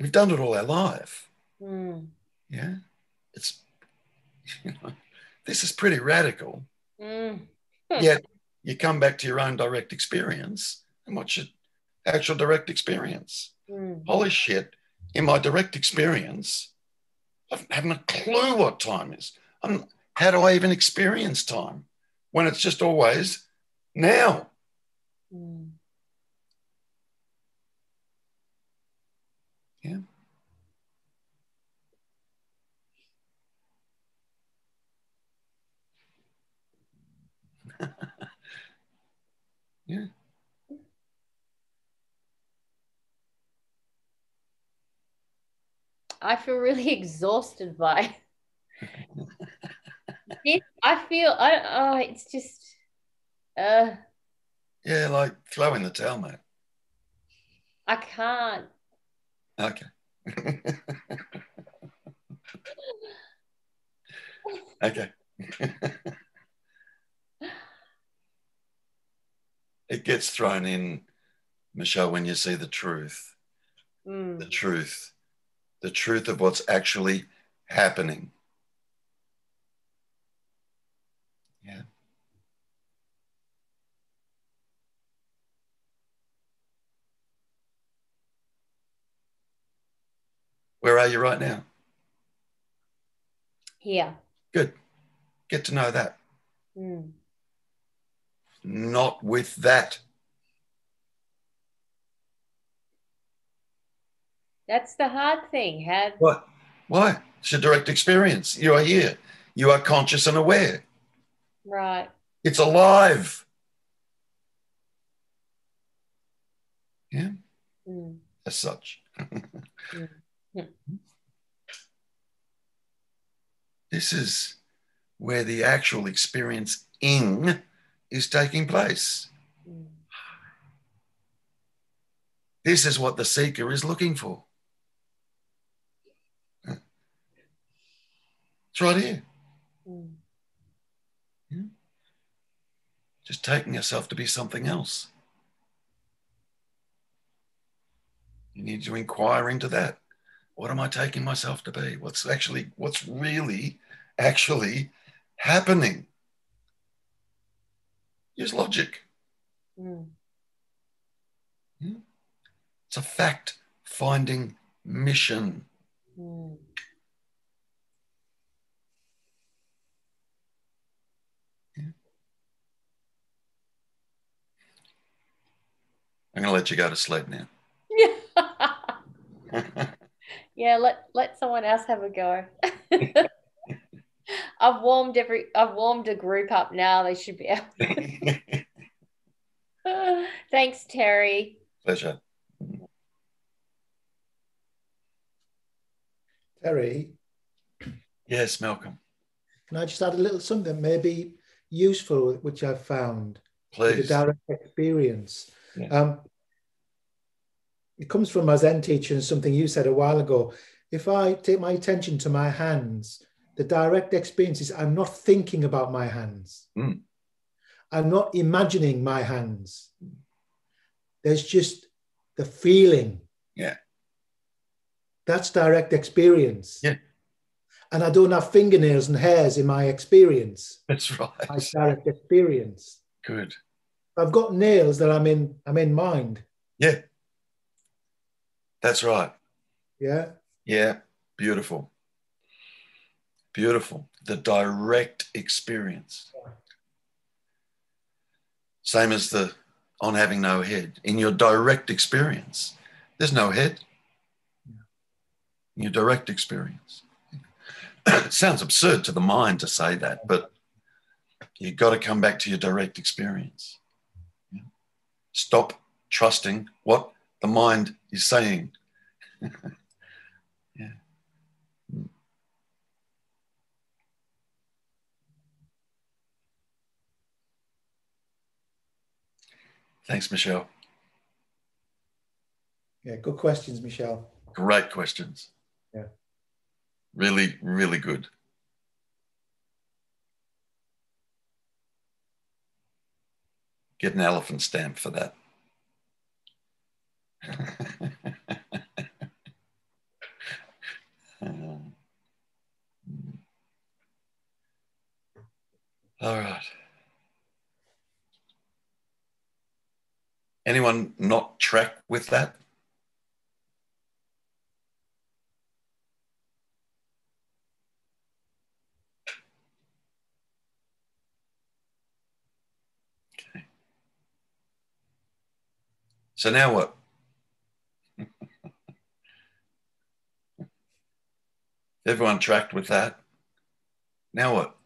we've done it all our life. Mm. Yeah. It's [laughs] you know, this is pretty radical. Mm. [laughs] Yet you come back to your own direct experience and what's your actual direct experience? Mm. Holy shit, in my direct experience, I haven't a clue what time is. I'm, how do I even experience time when it's just always now? Mm. Yeah. [laughs] yeah. I feel really [laughs] exhausted by. [laughs] I feel I oh it's just uh Yeah, like throw in the towel, mate. I can't. Okay. [laughs] okay. [laughs] it gets thrown in, Michelle, when you see the truth, the Mm. truth, the truth of what's actually happening. Where are you right now? Here. Good. Get to know that. Mm. Not with that. That's the hard thing. Have What? Why? It's a direct experience. You are here. You are conscious and aware. right. It's alive. Yeah, Mm. as such. [laughs] This is where the actual experiencing is taking place. Mm. This is what the seeker is looking for. It's right here. Mm. Just taking yourself to be something else. You need to inquire into that. What am I taking myself to be? What's actually, what's really actually happening? Use logic. Mm. It's a fact finding mission. Mm. I'm going to let you go to sleep now. [laughs] [laughs] Yeah. yeah, let let someone else have a go. [laughs] I've warmed every I've warmed a group up now. They should be able. [laughs] [laughs] Thanks, Terry. Pleasure. Terry, Yes, Malcolm. can I just add a little something maybe useful, which I've found with the direct experience? Yeah. Um, it comes from my Zen teacher and something you said a while ago. If I take my attention to my hands, the direct experience is I'm not thinking about my hands. Mm. I'm not imagining my hands. There's just the feeling. Yeah. That's direct experience. Yeah. And I don't have fingernails and hairs in my experience. That's right. My direct experience. Good. I've got nails that I'm in. I'm in mind. Yeah. That's right. Yeah. Yeah. Beautiful. Beautiful. The direct experience. Same as the on having no head. In your direct experience, there's no head. In your direct experience. [clears throat] it sounds absurd to the mind to say that, but you've got to come back to your direct experience. Stop trusting what the mind is saying. [laughs] yeah. Mm. Thanks, Michelle. Yeah. Good questions, Michelle. Great questions. Yeah. Really, really good. Get an elephant stamp for that. [laughs] All right. Anyone not track with that? So now what? Everyone tracked with that. Now what?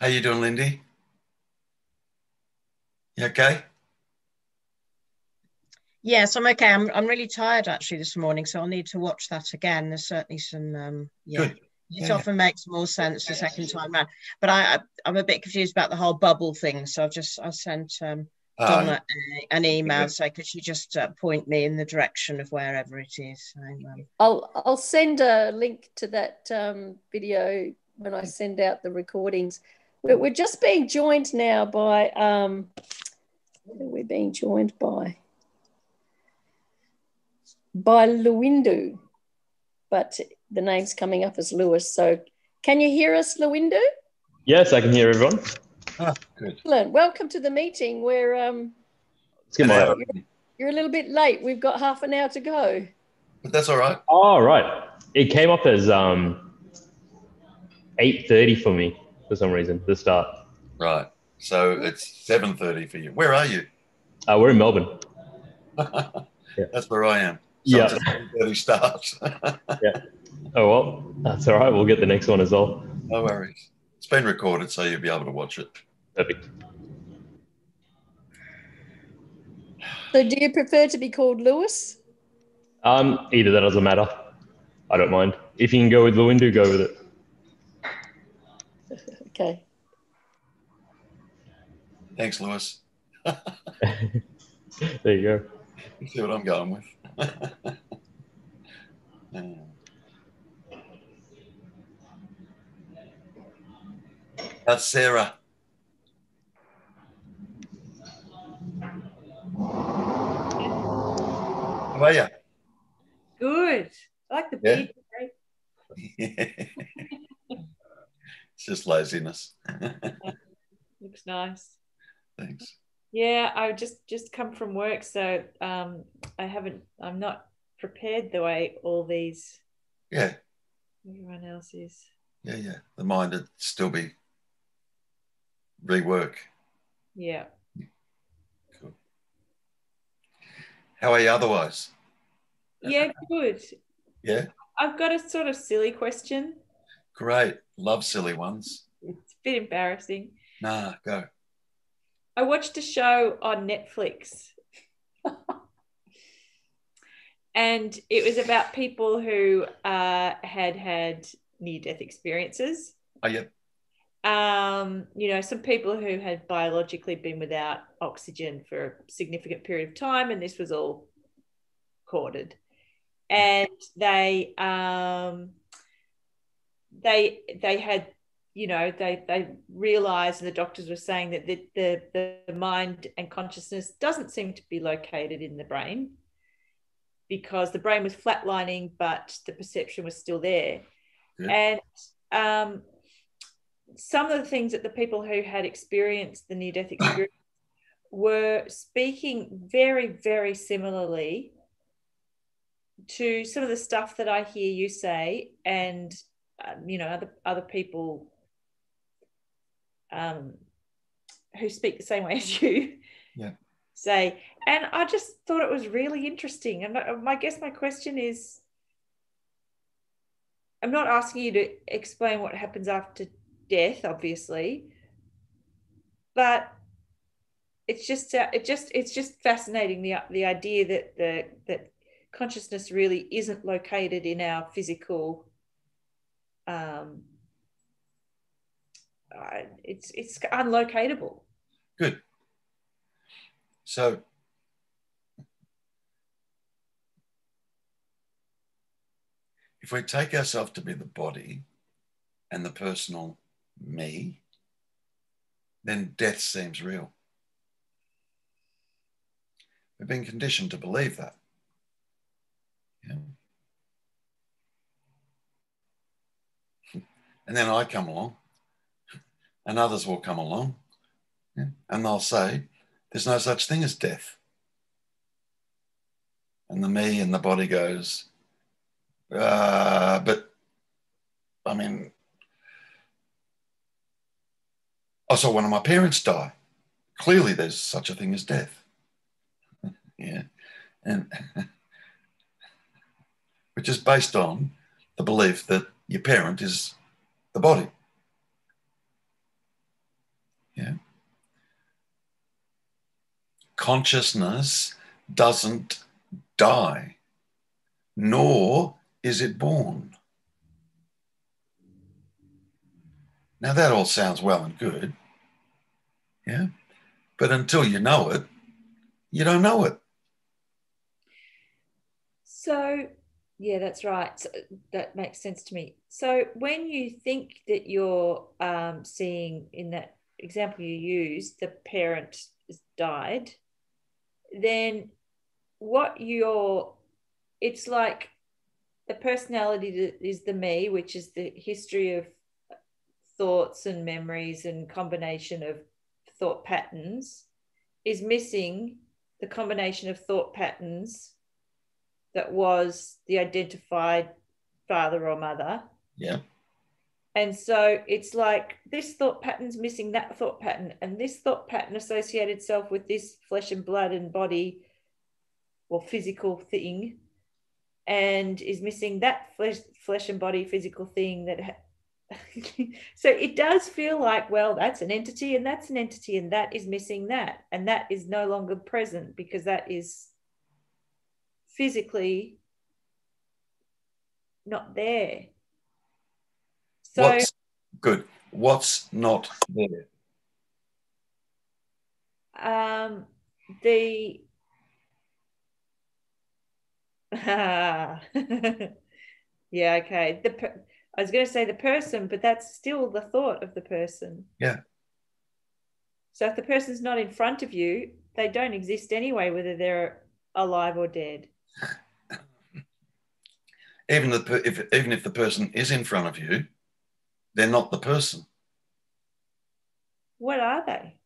How you doing, Lindy? You okay? Yes, I'm okay. I'm I'm really tired actually this morning, so I'll need to watch that again. There's certainly some um yeah. Good. It Yeah. often makes more sense the second time round. But I, I I'm a bit confused about the whole bubble thing. So I've just I sent um Uh, Donna a, an email good. so could she just uh, point me in the direction of wherever it is. So, um, I'll I'll send a link to that um, video when I send out the recordings. We're, we're just being joined now by um, we're being joined by? By Luindu, but the name's coming up as Lewis. So can you hear us, Luindu? Yes, I can hear everyone. ah, good. Excellent. Welcome to the meeting. Where um, Let's get my. you're a little bit late. We've got half an hour to go. But that's all right. Oh, right. It came up as um, 8.30 for me for some reason, the start. Right. So it's seven thirty for you. Where are you? Uh, we're in Melbourne. [laughs] That's where I am. So Yeah. it's a seven thirty start. [laughs] Oh well, that's all right. We'll get the next one as well. no worries. It's been recorded, so you'll be able to watch it. Perfect. So, do you prefer to be called Lewis? Um, either that doesn't matter. I don't mind. If you can go with Lewin, do go with it. [laughs] Okay. Thanks, Lewis. [laughs] There you go. You see what I'm going with. Yeah. [laughs] That's Sarah. How are you? Good. I like the Yeah. beard. today. [laughs] it's just laziness. [laughs] Looks nice. Thanks. Yeah, I just just come from work, so um, I haven't. I'm not prepared the way all these Yeah, everyone else is. yeah, yeah. The mind would still be rework. Yeah. Cool. How are you otherwise? Yeah. Good. Yeah, I've got a sort of silly question. great. Love silly ones. It's a bit embarrassing. Nah, go. I watched a show on Netflix. [laughs] and it was about people who uh, had had near death experiences. Oh, yeah. Um, you know, some people who had biologically been without oxygen for a significant period of time, and this was all recorded. And they um, they they had you know they they realized and the doctors were saying that the, the the mind and consciousness doesn't seem to be located in the brain because the brain was flatlining but the perception was still there Yeah. and um, some of the things that the people who had experienced the near death experience [laughs] were speaking very very similarly to some of the stuff that I hear you say and um, you know other other people um, who speak the same way as you Yeah. [laughs] say and i just thought it was really interesting and I, I guess my question is i'm not asking you to explain what happens after death obviously but it's just uh, it just it's just fascinating the the idea that the that consciousness really isn't located in our physical um, it's it's unlocatable. Good. So, if we take ourselves to be the body and the personal me, then death seems real. We've been conditioned to believe that. Yeah. [laughs] And then I come along, [laughs] and others will come along, yeah, and they'll say, There's no such thing as death. And the me and the body goes, uh, But I mean, I saw one of my parents die. Clearly, there's such a thing as death. [laughs] yeah. And [laughs] which is based on the belief that your parent is the body. Yeah. Consciousness doesn't die, nor is it born. Now, that all sounds well and good. Yeah. But until you know it, you don't know it. So, yeah, that's right. So that makes sense to me. So, when you think that you're um, seeing in that example you used, the parent died, then what you're, it's like the personality that is the me, which is the history of thoughts and memories and combination of thought patterns, is missing the combination of thought patterns that was the identified father or mother Yeah. And so it's like this thought pattern's missing that thought pattern, and this thought pattern associated itself with this flesh and blood and body or physical thing, and is missing that flesh, flesh and body physical thing that. So it does feel like, well, that's an entity, and that's an entity, and that is missing that, and that is no longer present because that is physically not there. So What's good? What's not there? um, the [laughs] yeah, okay. The I was going to say the person, but that's still the thought of the person. Yeah. So if the person's not in front of you, they don't exist anyway, whether they're alive or dead. [laughs] Even the if even if the person is in front of you, they're not the person. What are they?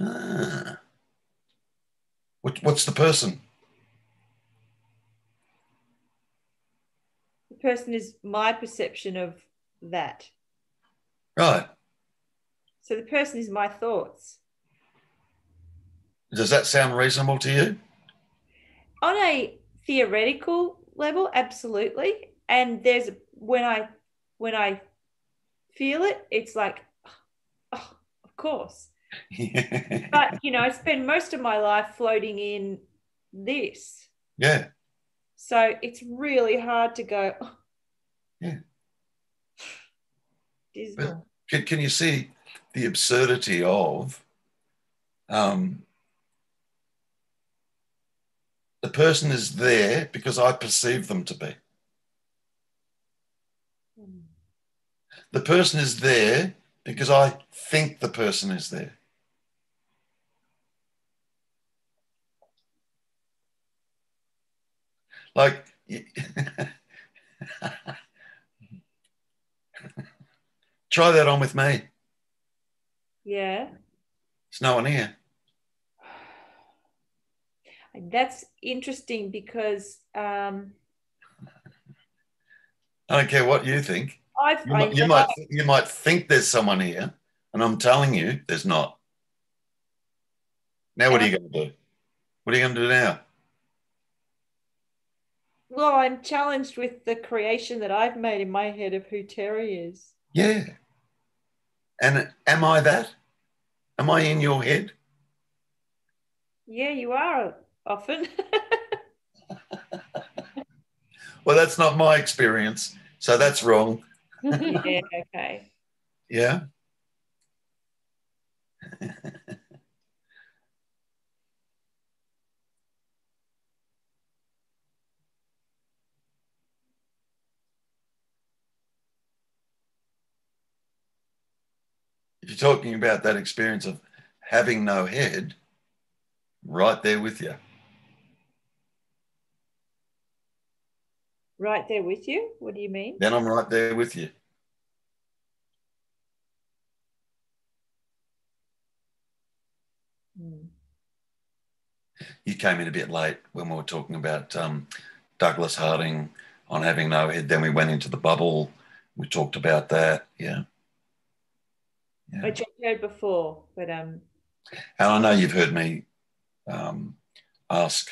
Ah. What, what's the person? Person is my perception of that. Right. So the person is my thoughts. Does that sound reasonable to you? on a theoretical level absolutely and there's when i when i feel it it's like oh, oh of course [laughs] but you know i spend most of my life floating in this yeah. so it's really hard to go oh. Yeah. Can, can you see the absurdity of um, the person is there because I perceive them to be. The person is there because I think the person is there. Like, [laughs] try that on with me. yeah There's no one here. that's interesting because um I don't care what you think. i've You, might, you might you might think there's someone here, and I'm telling you, there's not. Now, what are you going to do? What are you going to do now? well i'm challenged with the creation that i've made in my head of who terry is Yeah. And am I that? Am I in your head? Yeah, you are often. [laughs] Well, that's not my experience, so that's wrong. [laughs] yeah, okay. Yeah. [laughs] you're talking about that experience of having no head, right there with you. Right there with you? What do you mean? Then I'm right there with you. Hmm. You came in a bit late when we were talking about um, Douglas Harding on having no head. Then we went into the bubble. We talked about that. Yeah. Yeah. Which I heard before, but um, And I know you've heard me um, ask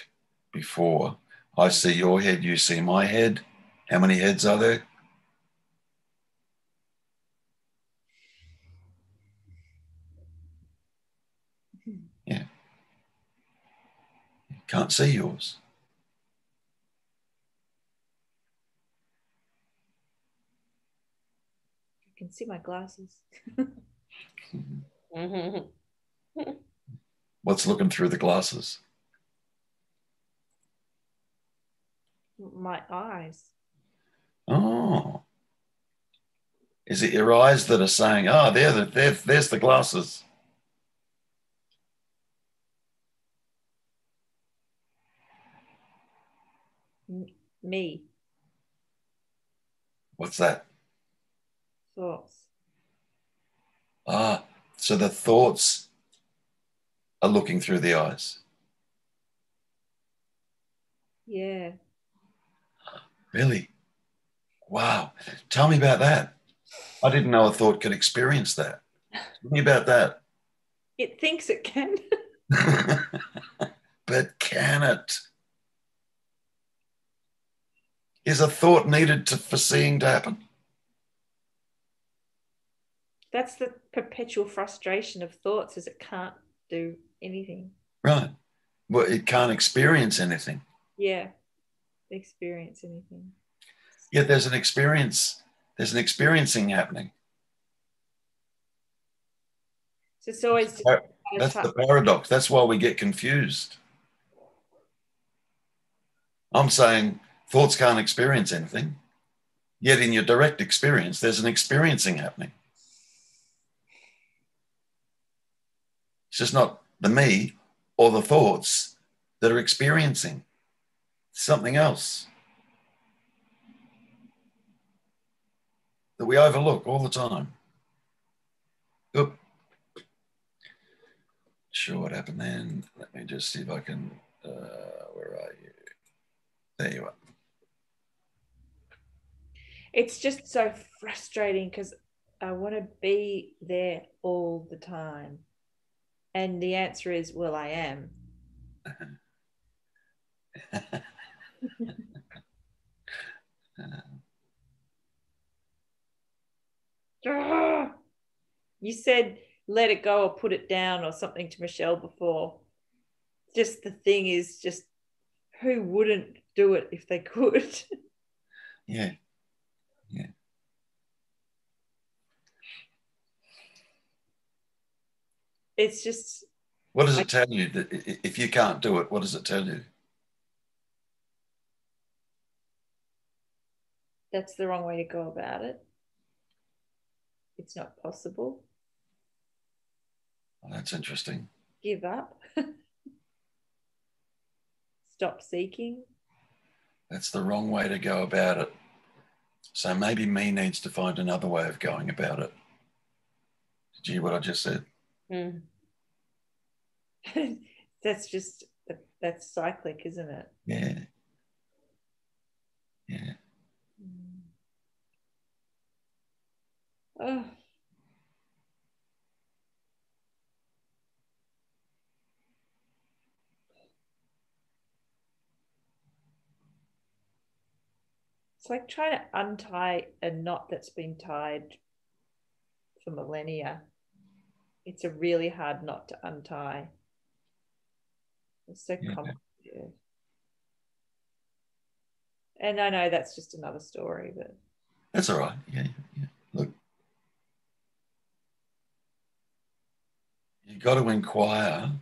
before. I see your head, you see my head. How many heads are there? Yeah. Can't see yours. I can see my glasses. [laughs] Mm-hmm. [laughs] What's looking through the glasses? My eyes. Oh. Is it your eyes that are saying, oh, there, the, there, there's the glasses? Me. What's that? Thoughts. Ah, so the thoughts are looking through the eyes. Yeah. Really? Wow. Tell me about that. I didn't know a thought could experience that. Tell me about that. It thinks it can. [laughs] but can it? Is a thought needed to, for seeing to happen? That's the perpetual frustration of thoughts is it can't do anything. Right. Well, it can't experience anything. Yeah. Experience anything. Yet there's an experience, there's an experiencing happening. So it's always That's the paradox. That's why we get confused. I'm saying thoughts can't experience anything. Yet in your direct experience, there's an experiencing happening. It's just not the me or the thoughts that are experiencing something else that we overlook all the time. Oop. Sure, what happened then? Let me just see if I can. Uh, where are you? There you are. it's just so frustrating because I want to be there all the time. And the answer is, well, I am. You said let it go or put it down or something to Michelle before. Just the thing is, just who wouldn't do it if they could? Yeah. It's just, What does it tell you? That if you can't do it, what does it tell you? that's the wrong way to go about it. It's not possible. Well, that's interesting. Give up. [laughs] Stop seeking. That's the wrong way to go about it. So maybe me needs to find another way of going about it. Did you hear what I just said? Mm. [laughs] that's just that's cyclic, isn't it? Yeah. Yeah. Oh. It's like trying to untie a knot that's been tied for millennia. It's a really hard knot to untie. It's so Yeah. complicated. And I know that's just another story, but That's all right. Yeah. yeah. Look. You got to inquire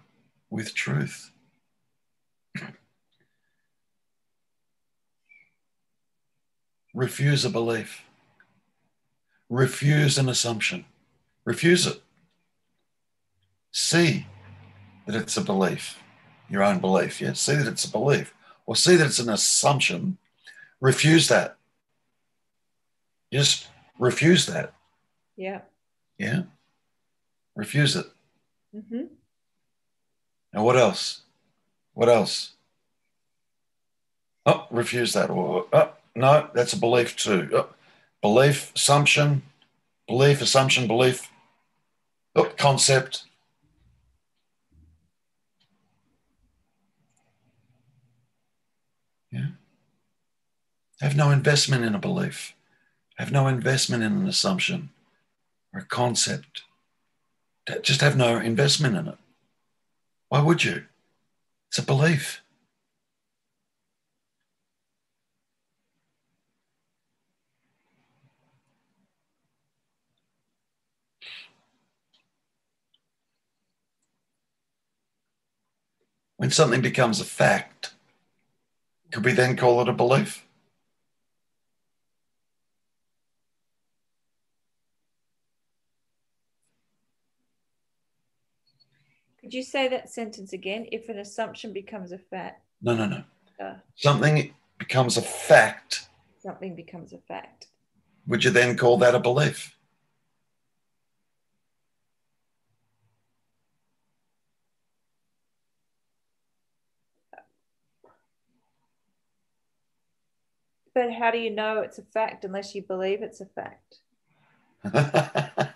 with truth. Refuse a belief. Refuse an assumption. Refuse it. See that it's a belief, your own belief. Yeah. See that it's a belief, or see that it's an assumption. Refuse that. Just refuse that. yeah. Yeah. Refuse it. hmm And what else? What else? Oh, refuse that. Or oh, no, that's a belief too. Oh, belief, assumption, belief, assumption, belief. Oh, concept. Yeah. Have no investment in a belief. Have no investment in an assumption or a concept. Just have no investment in it. Why would you? It's a belief. When something becomes a fact, could we then call it a belief? Could you say that sentence again? If an assumption becomes a fact, No, no, no. uh, Something becomes a fact. something becomes a fact. Would you then call that a belief? But how do you know it's a fact unless you believe it's a fact? [laughs]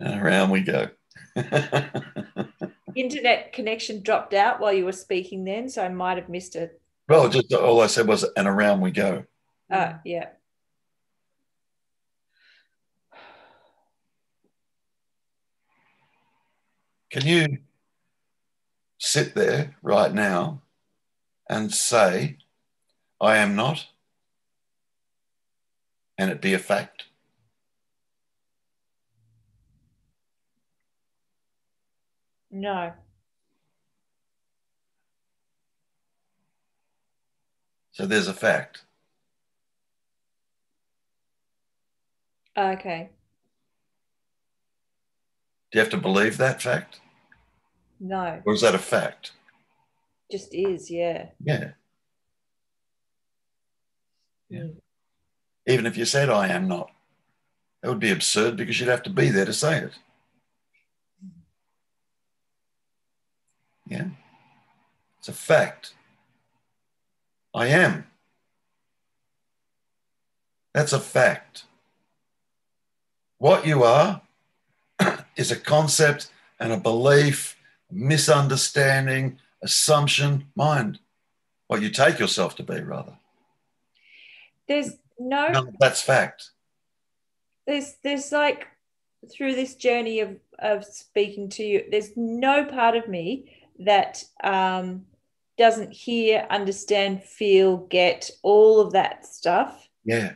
around we go. [laughs] Internet connection dropped out while you were speaking then, so I might have missed it. well, just all I said was, and around we go. Uh, yeah. Can you sit there right now and say, I am not, and it be a fact? No. So there's a fact. Okay. Do you have to believe that fact? No. Or is that a fact? Just is, yeah. Yeah. Yeah. Mm. Even if you said, I am not, that would be absurd because you'd have to be there to say it. Yeah. It's a fact. I am. That's a fact. What you are [coughs] is a concept and a belief, misunderstanding, assumption, mind. What you take yourself to be, rather. There's no No, that's fact. there's there's like through this journey of of speaking to you there's no part of me that um doesn't hear understand feel get all of that stuff Yeah.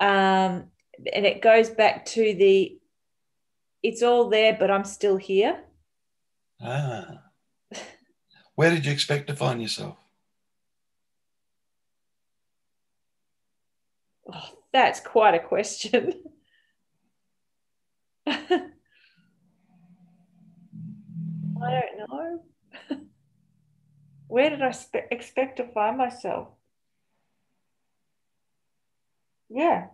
um and it goes back to the it's all there but i'm still here Ah. Where did you expect to find yourself? oh, that's quite a question. [laughs] I don't know. [laughs] Where did i spe- expect to find myself? Yeah.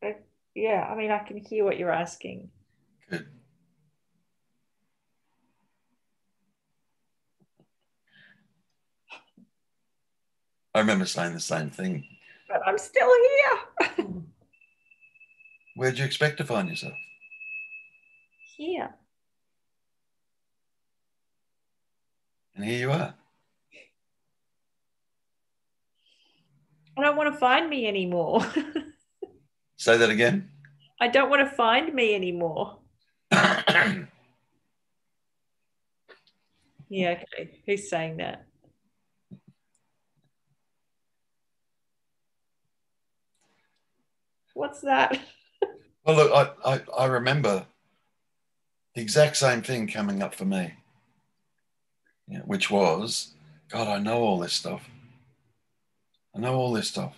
I- yeah i mean i can hear what you're asking. Good. I remember saying the same thing. but i'm still here [laughs] Where'd you expect to find yourself? here And here you are. i don't want to find me anymore [laughs] Say that again. i don't want to find me anymore [coughs] yeah okay who's saying that what's that Well, look, I, I, I remember the exact same thing coming up for me, yeah, which was, God, I know all this stuff. I know all this stuff.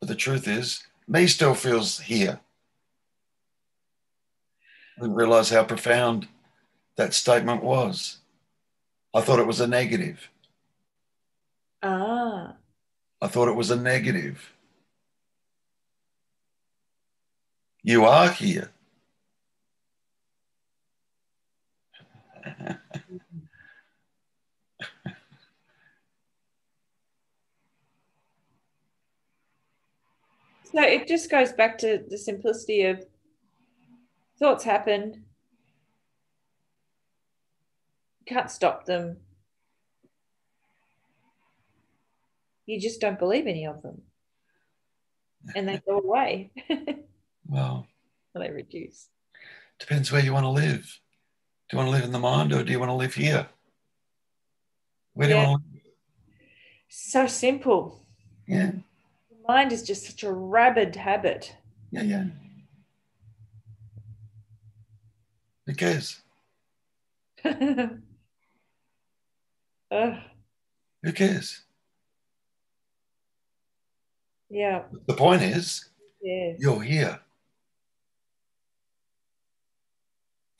But the truth is, me still feels here. I didn't realize how profound that statement was. I thought it was a negative. ah I thought it was a negative. You are here. So it just goes back to the simplicity of thoughts happen. Can't stop them. You just don't believe any of them. And they go away. [laughs] Well, or they reduce. depends where you want to live. Do you want to live in the mind or do you want to live here? Where do Yeah. you want to live? So simple. Yeah, The mind is just such a rabid habit. yeah, yeah. Who cares? [laughs] Ugh. Who cares? yeah. The point is, Yes. you're here.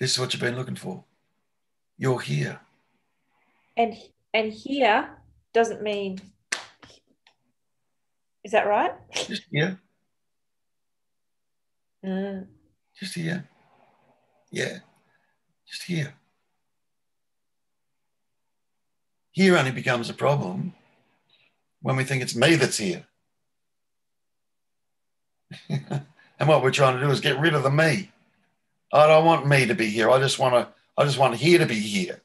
This is what you've been looking for. You're here. And and here doesn't mean is that right? Just here. Mm. Just here. Yeah. Just here. Here only becomes a problem when we think it's me that's here. [laughs] and what we're trying to do is get rid of the me. I don't want me to be here. I just want to. I just want here to be here.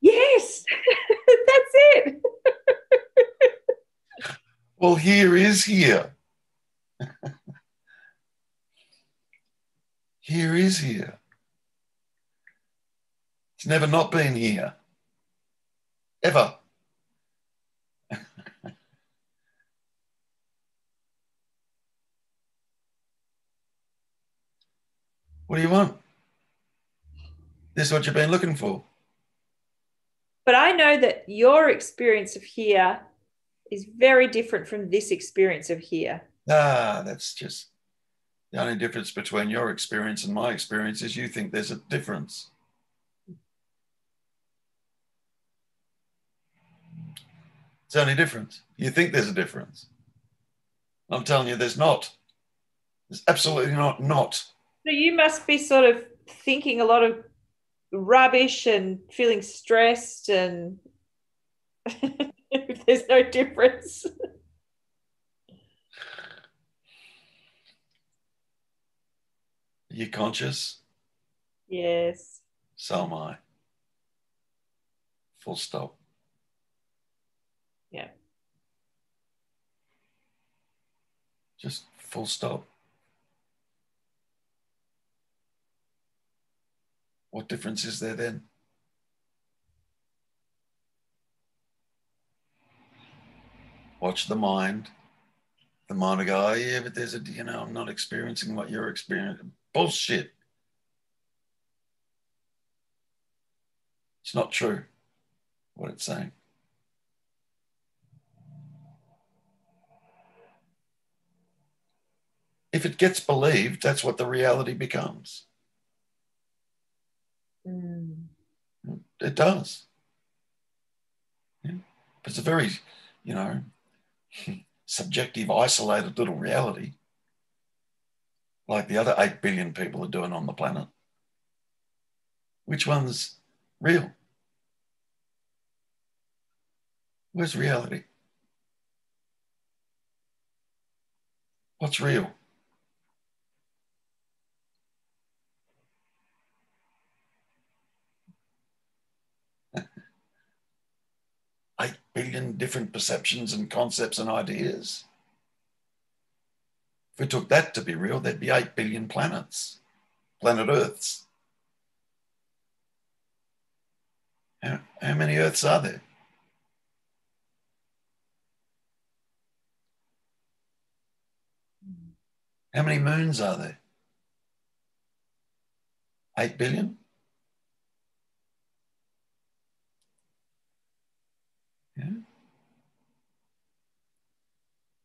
Yes, [laughs] that's it. [laughs] Well, here is here. [laughs] here is here. It's never not been here. Ever. What do you want? This is what you've been looking for. But I know that your experience of here is very different from this experience of here. Ah, that's just the only difference between your experience and my experience is you think there's a difference. It's the only difference. You think there's a difference. I'm telling you, there's not. There's absolutely not. Not. So you must be sort of thinking a lot of rubbish and feeling stressed and [laughs] there's no difference. you conscious? Yes. So am I. Full stop. Yeah. Just full stop. What difference is there then? Watch the mind. The mind will go, oh, yeah, but there's a, you know, I'm not experiencing what you're experiencing. Bullshit. It's not true what it's saying. If it gets believed, that's what the reality becomes. Mm. It does. Yeah. It's a very, you know, [laughs] subjective, isolated little reality, like the other 8 billion people are doing on the planet. Which one's real? Where's reality? What's real? Billion different perceptions and concepts and ideas. If we took that to be real, there'd be 8 billion planets, planet Earths. How, how many Earths are there? How many moons are there? 8 billion?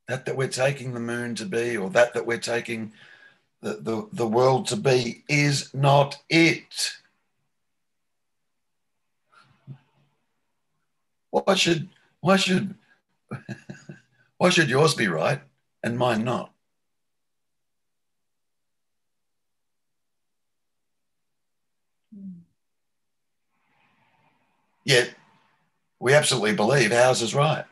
That that we're taking the moon to be, or that that we're taking the, the, the world to be, is not it. Why should why should [laughs] why should yours be right and mine not? Hmm. Yet we absolutely believe ours is right.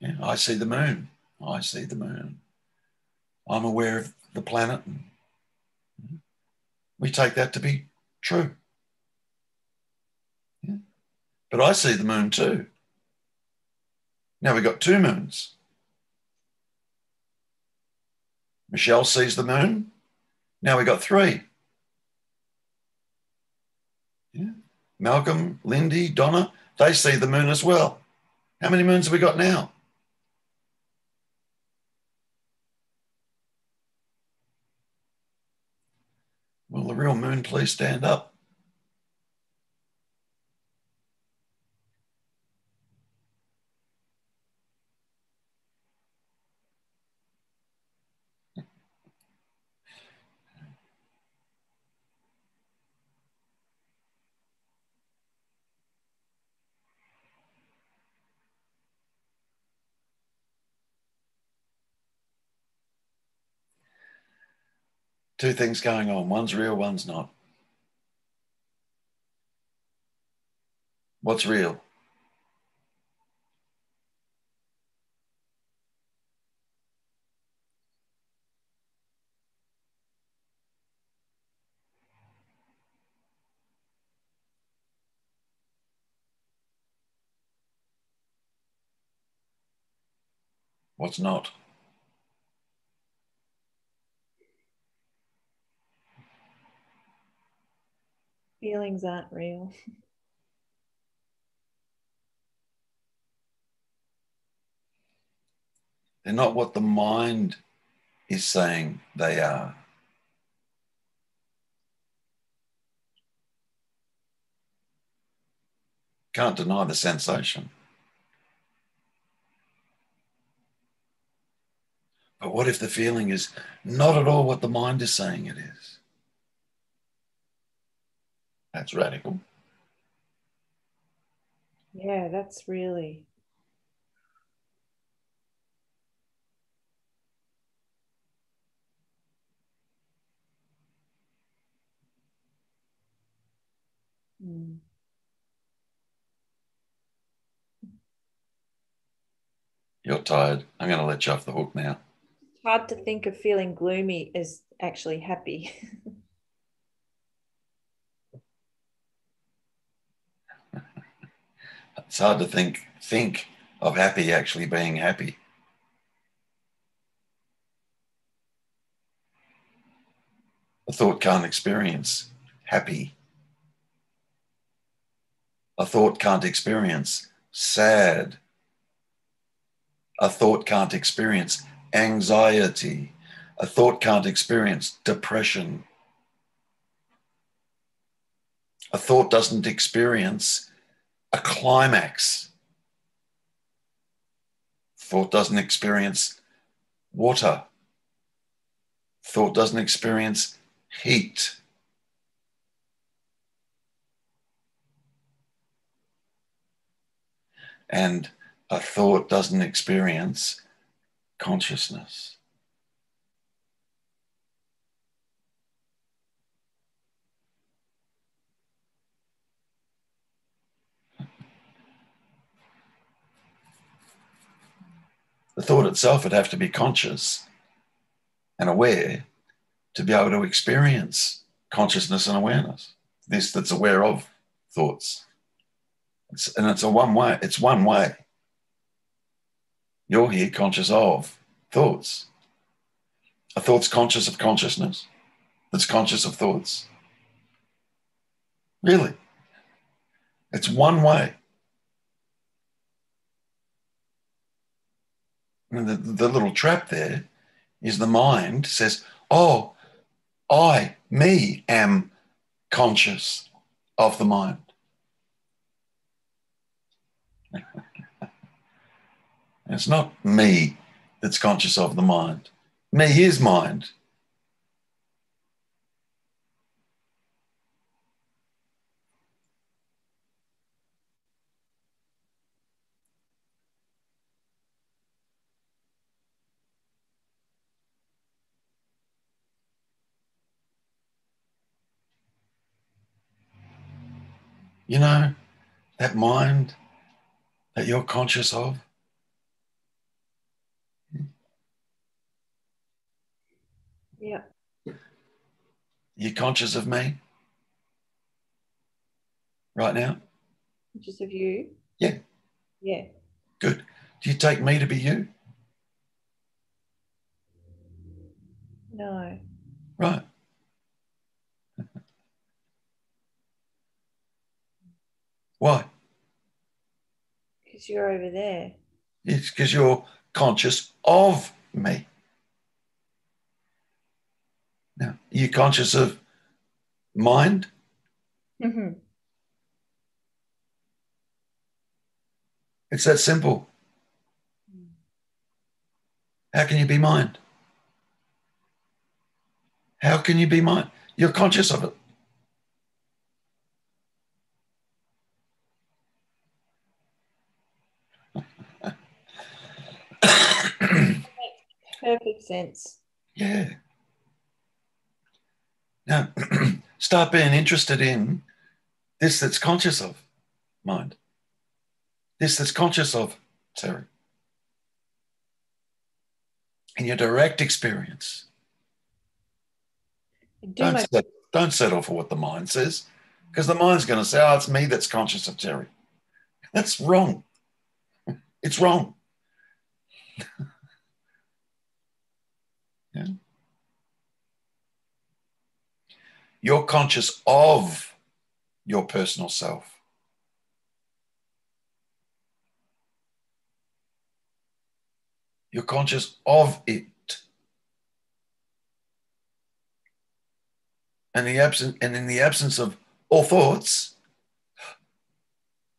Yeah, I see the moon. I see the moon. I'm aware of the planet. We take that to be true. Yeah. But I see the moon too. Now we've got two moons. Michelle sees the moon. Now we've got three. Yeah. Malcolm, Lindy, Donna, they see the moon as well. How many moons have we got now? Real moon please stand up? two things going on one's real, one's not. What's real? What's not? Feelings aren't real. [laughs] They're not what the mind is saying they are. Can't deny the sensation. But what if the feeling is not at all what the mind is saying it is? That's radical. Yeah, that's really. Mm. You're tired. I'm going to let you off the hook now. It's hard to think of feeling gloomy as actually happy. [laughs] It's hard to think think of happy actually being happy. A thought can't experience happy. A thought can't experience sad. A thought can't experience anxiety. A thought can't experience depression. A thought doesn't experience a climax. Thought doesn't experience water. Thought doesn't experience heat. And a thought doesn't experience consciousness. The thought itself would have to be conscious and aware to be able to experience consciousness and awareness. This that's aware of thoughts. It's, and it's a one way, it's one way. You're here conscious of thoughts. A thought's conscious of consciousness, that's conscious of thoughts. Really? It's one way. The, the little trap there is the mind says, Oh, I, me, am conscious of the mind. [laughs] it's not me that's conscious of the mind. Me is mind. You know, that mind that you're conscious of. Yeah. You're conscious of me right now? Just of you. Yeah. Yeah. Good. Do you take me to be you? No. Right. Why? Because you're over there. It's because you're conscious of me. Now, are you conscious of mind? hmm It's that simple. How can you be mind? How can you be mind? You're conscious of it. Perfect sense. Yeah. Now, [clears throat] start being interested in this that's conscious of mind, this that's conscious of Terry. In your direct experience, do don't, my don't settle for what the mind says, because the mind's going to say, oh, it's me that's conscious of Terry. That's wrong. [laughs] It's wrong. [laughs] Yeah. You're conscious of your personal self. You're conscious of it. And the absence and in the absence of all thoughts,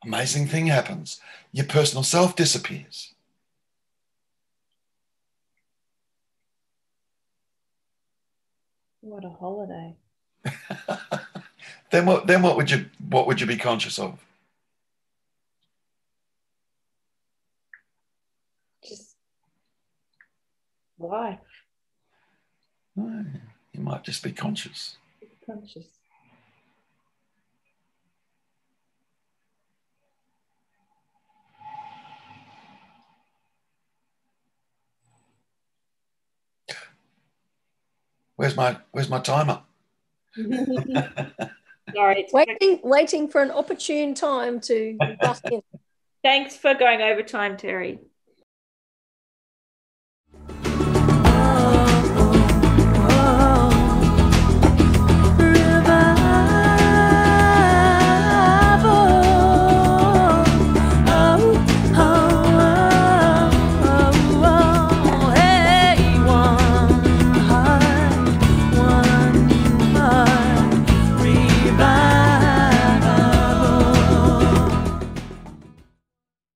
amazing thing happens. Your personal self disappears. What a holiday. [laughs] then what then what would you what would you be conscious of? Just life, You might just be conscious. conscious. Where's my where's my timer? [laughs] Sorry. Waiting, waiting for an opportune time to butt in. Thanks for going over time, Terry.